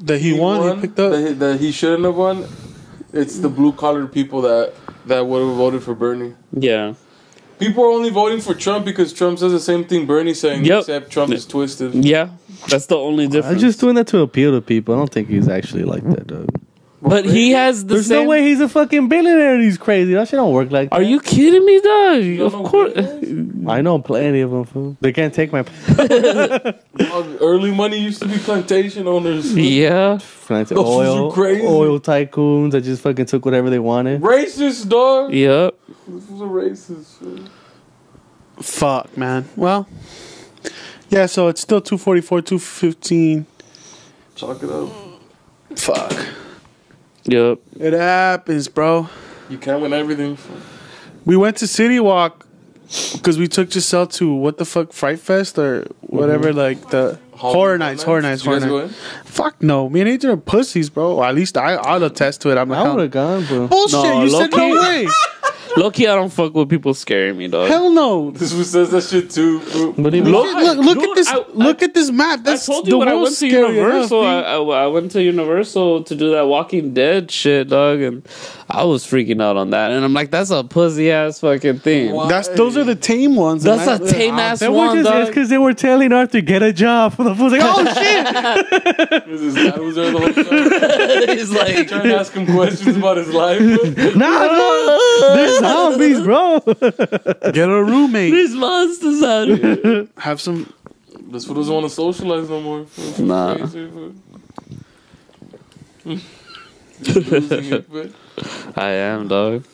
That he, won, he picked up. that he, that he shouldn't have won. It's the blue collar people that that would have voted for Bernie. Yeah. People are only voting for Trump because Trump says the same thing Bernie's saying, Yep. except Trump is twisted. Yeah. That's the only difference. I'm just doing that to appeal to people. I don't think he's actually like that, dog. But he has the There's same. no way he's a fucking billionaire. and He's crazy. That shit don't work like that. Are you kidding me, dog? don't Of know course. I know plenty of them. Fool. They can't take my Early money used to be plantation owners. yeah. Those are oil, crazy. oil tycoons that just fucking took whatever they wanted. Racist, dog. Yep. This was a racist. Fuck, man. Well, yeah. So it's still two forty four, two fifteen. Chalk it up. Fuck. Yep. It happens, bro. You can't win everything. We went to City Walk because we took Giselle to what the fuck Fright Fest or whatever, mm-hmm. like the horror nights, horror nights, Did you horror guys nights. go in? Fuck no, me and Adrian are pussies, bro. Or at least I, I'll attest to it. I'm like, I would have gone, bro. bullshit. No, you said no way. Low key, I don't fuck with people scaring me, dog. Hell no. This was says that shit too. bro. What do you? Look, Look, look dude, at this. I- look at this map. That's I told the you when I world's went to scary Universal, enough, I, B. I, I went to Universal to do that Walking Dead shit, dog, and I was freaking out on that. And I'm like, that's a pussy ass fucking thing. Why? That's those are the tame ones. That's a tame ass They one, just dog. because they were telling Arthur get a job. The fool's like, oh shit, Was his dad was there the whole time? He's like, Trying to ask him questions about his life. nah, no, they're zombies, bro. Get a roommate. there's monsters out here. Have some. This fool doesn't want to socialize no more. Nah. Crazy, fool. Just losing it, but- I am, dog.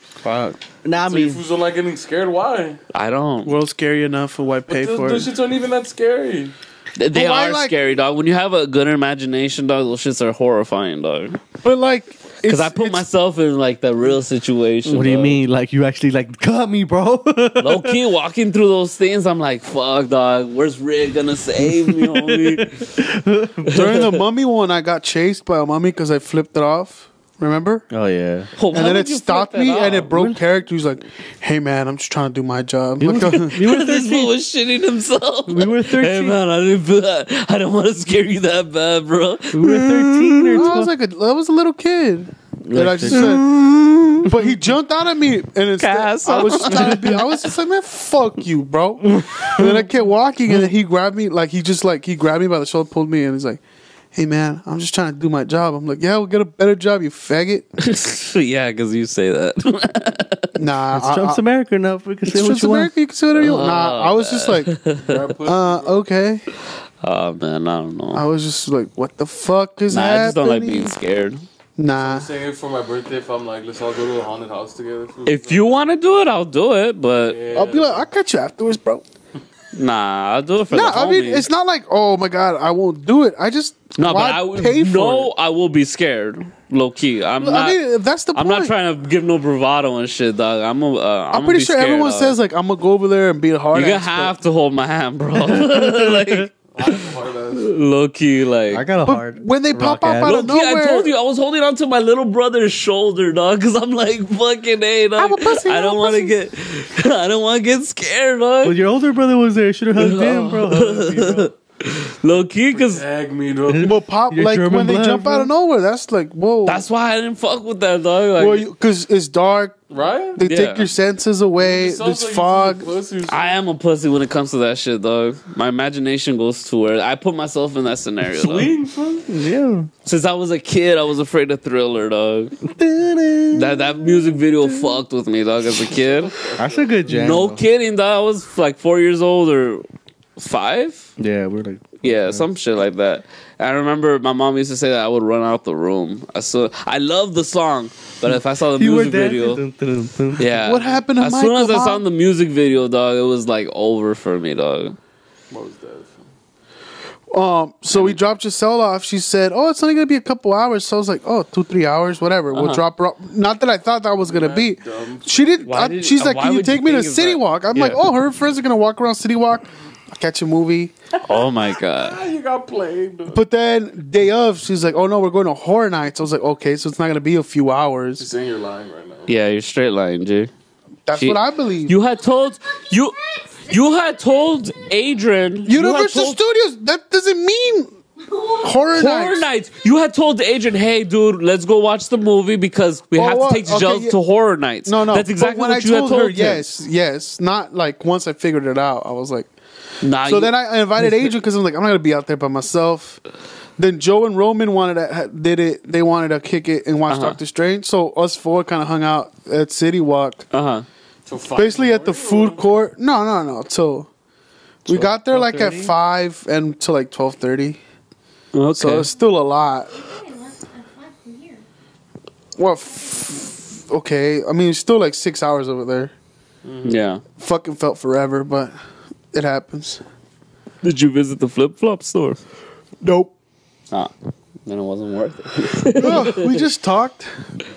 Fuck. Nah, I So you mean, fools don't like getting scared? Why? I don't. World's scary enough for why pay Those, for those it. shits aren't even that scary. They, they But why, are like- scary, dog. When you have a good imagination, dog, those shits are horrifying, dog. But like, Because I put myself in like the real situation. what do you dog. mean? Like you actually like cut me, bro? Low key walking through those things, I'm like, fuck, dog. Where's Rick gonna save me, homie? during the mummy one, I got chased by a mummy because I flipped it off. Remember? oh yeah. Why And then it stopped flip that me and it broke character. He was like, "Hey man, I'm just trying to do my job." You Like, were, you were this fool was shitting himself. We were thirteen. Hey man, I didn't feel that. I don't want to scare you that bad, bro. We were 13 or I was like, a, I was a little kid. And I just said, but he jumped out at me, and instead, Cast I was just trying to be. I was just like, man, fuck you, bro. And then I kept walking, and then he grabbed me, like he just like he grabbed me by the shoulder, pulled me, and he's like, "Hey man, I'm just trying to do my job." I'm like, "Yeah, we'll get a better job, you faggot." yeah, because you say that. Nah, It's I- Trump's I- America now. We can say it's what Trump's you want. America. You can say whatever you want. Nah, I was just like, uh, okay. oh man, I don't know. I was just like, what the fuck is Nah, I just don't like being scared. Nah. I'm saying it for my birthday if I'm like, let's all go to a haunted house together. If you want to do it, I'll do it. But Yeah. I'll be like, I'll catch you afterwards, bro. Nah, I'll do it for No, the I mean, homies. it's not like, oh my god, I won't do it. I just no, but I would pay for no, it. I will be scared, low key. I'm I not. mean, that's the I'm point. not trying to give no bravado and shit, dog. I'm. A, uh, I'm pretty be sure scared, everyone dog. says like I'm gonna go over there and be a hard. you're gonna ass, but- have to hold my hand, bro. like low key, like I got a But hard. when they pop rock up ass. out Low of key, I told you I was holding onto my little brother's shoulder, dog, because I'm like fucking hey, dog. I'm a pussy, I don't want to get, I don't want to get scared, dog. Well, your older brother was there. Should have hugged him, bro. Hugged. Low key, because Tag me, bro. will pop Your like German when they jump bro. out of nowhere. That's like whoa. that's why I didn't fuck with that, dog. Like, well, because it's dark. Right? They Yeah. take your senses away. It sounds There's like you fog. some pussy or something. I am a pussy when it comes to that shit, dog. My imagination goes to where I put myself in that scenario. Dog. Swing, fool. Yeah. Since I was a kid, I was afraid of Thriller, dog. That that music video fucked with me, dog. As a kid, That's a good jam. no though. kidding, dog. I was like four years old or five. Yeah, we're like. Yeah, some shit like that. I remember my mom used to say that I would run out the room. I saw, I love the song, but if I saw the music video, yeah. What happened to As Michael, soon as I saw Mom? the music video, dog, it was like over for me, dog. What was that? Um, so we dropped Giselle off. She said, "Oh, it's only gonna be a couple hours." So I was like, "Oh, two, three hours, whatever. We'll Uh-huh. drop her off." Not that I thought that was gonna be. dumb. She didn't. Why I- did- she's like, why "Can you would you take me to think of City that? Walk?" I'm Yeah. like, "Oh, her friends are gonna walk around City Walk, I'll catch a movie." Oh my god. You got played. dog. But then day of, she's like, "Oh no, we're going to Horror Nights." I was like, "Okay, so it's not gonna be a few You're hours." saying you're lying right now. Yeah, you're straight lying, G. That's She- what I believe. You had told you you had told Adrian you Universal had told, Studios. That doesn't mean Horror, Horror Nights. nights. You had told Adrian, "Hey, dude, let's go watch the movie because we Oh, have what? to take Okay, Giselle yeah. to horror nights." No, no. that's but exactly what I you had told told her. him. Yes, yes. Not like once I figured it out, I was like. Nah, So you- then I invited Adrian because I'm like, I'm not gonna be out there by myself. Then Joe and Roman wanted to did it. They wanted to kick it and watch Uh-huh. Doctor Strange. So us four kind of hung out at City Walk, uh huh. Till five basically at the morning, food court. No, no, no. So we got there like at 12:30? five and till like twelve thirty. Okay. So it's still a lot. been less than five per year. Well, f- okay. I mean, it's still like six hours over there. yeah. Fucking felt forever, but it happens. Did you visit the flip flop store? Nope. Ah, then it wasn't worth it. No, we just talked.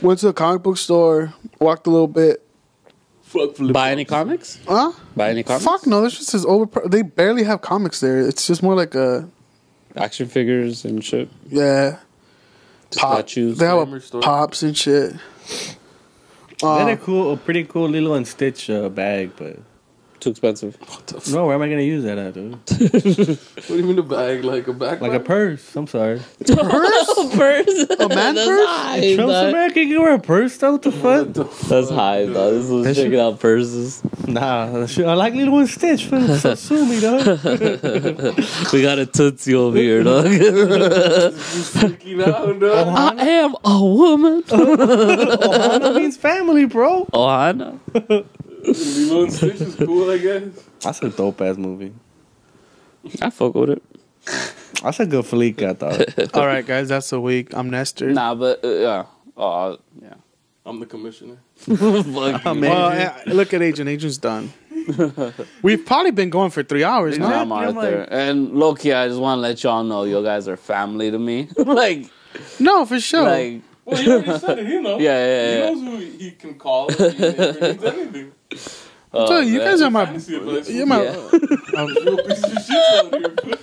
Went to the comic book store. Walked a little bit. Fuck flip Buy any comics? Huh? Buy any comics? Fuck no, this just is over. They barely have comics there. It's just more like a Action figures and shit. yeah. Pop. Statues. They have a store. pops and shit. They had Uh, a cool, a pretty cool Lilo and Stitch uh, bag, but Too expensive. no, where am I gonna use that at, dude? What do you mean a bag? Like a backpack? Like a purse. I'm sorry. purse. a man That's purse. high, Trump's dog. America, you can wear a purse. Though, what the fuck? That's high, dog. This was That shit- checking out purses. Nah, that shit- I like Lilo and Stitch. fam. So sue me, dog. We got a tootsie over here, dog. freaking out, dog. I am a woman. Ohana means family, bro. Oh, I know. Lilo and Stitch is cool, I guess. That's a dope ass movie. I fuck with it. That's a good fleek, I thought. All right, guys, that's the week. I'm Nestor. Nah, but uh, yeah. Oh, yeah. I'm the commissioner. Fuck you. Well, yeah, look at Agent. Agent's done. We've probably been going for three hours Nah, now. I'm I'm out like- there. And Loki, I just want to let y'all know you guys are family to me. like, No, for sure. like, Well, you already said it. He knows. Yeah, yeah, yeah. He knows who he can call if he ever needs anything. Oh, So you man. guys are my. Fantasy. You're my. Yeah. Real piece of shit out here.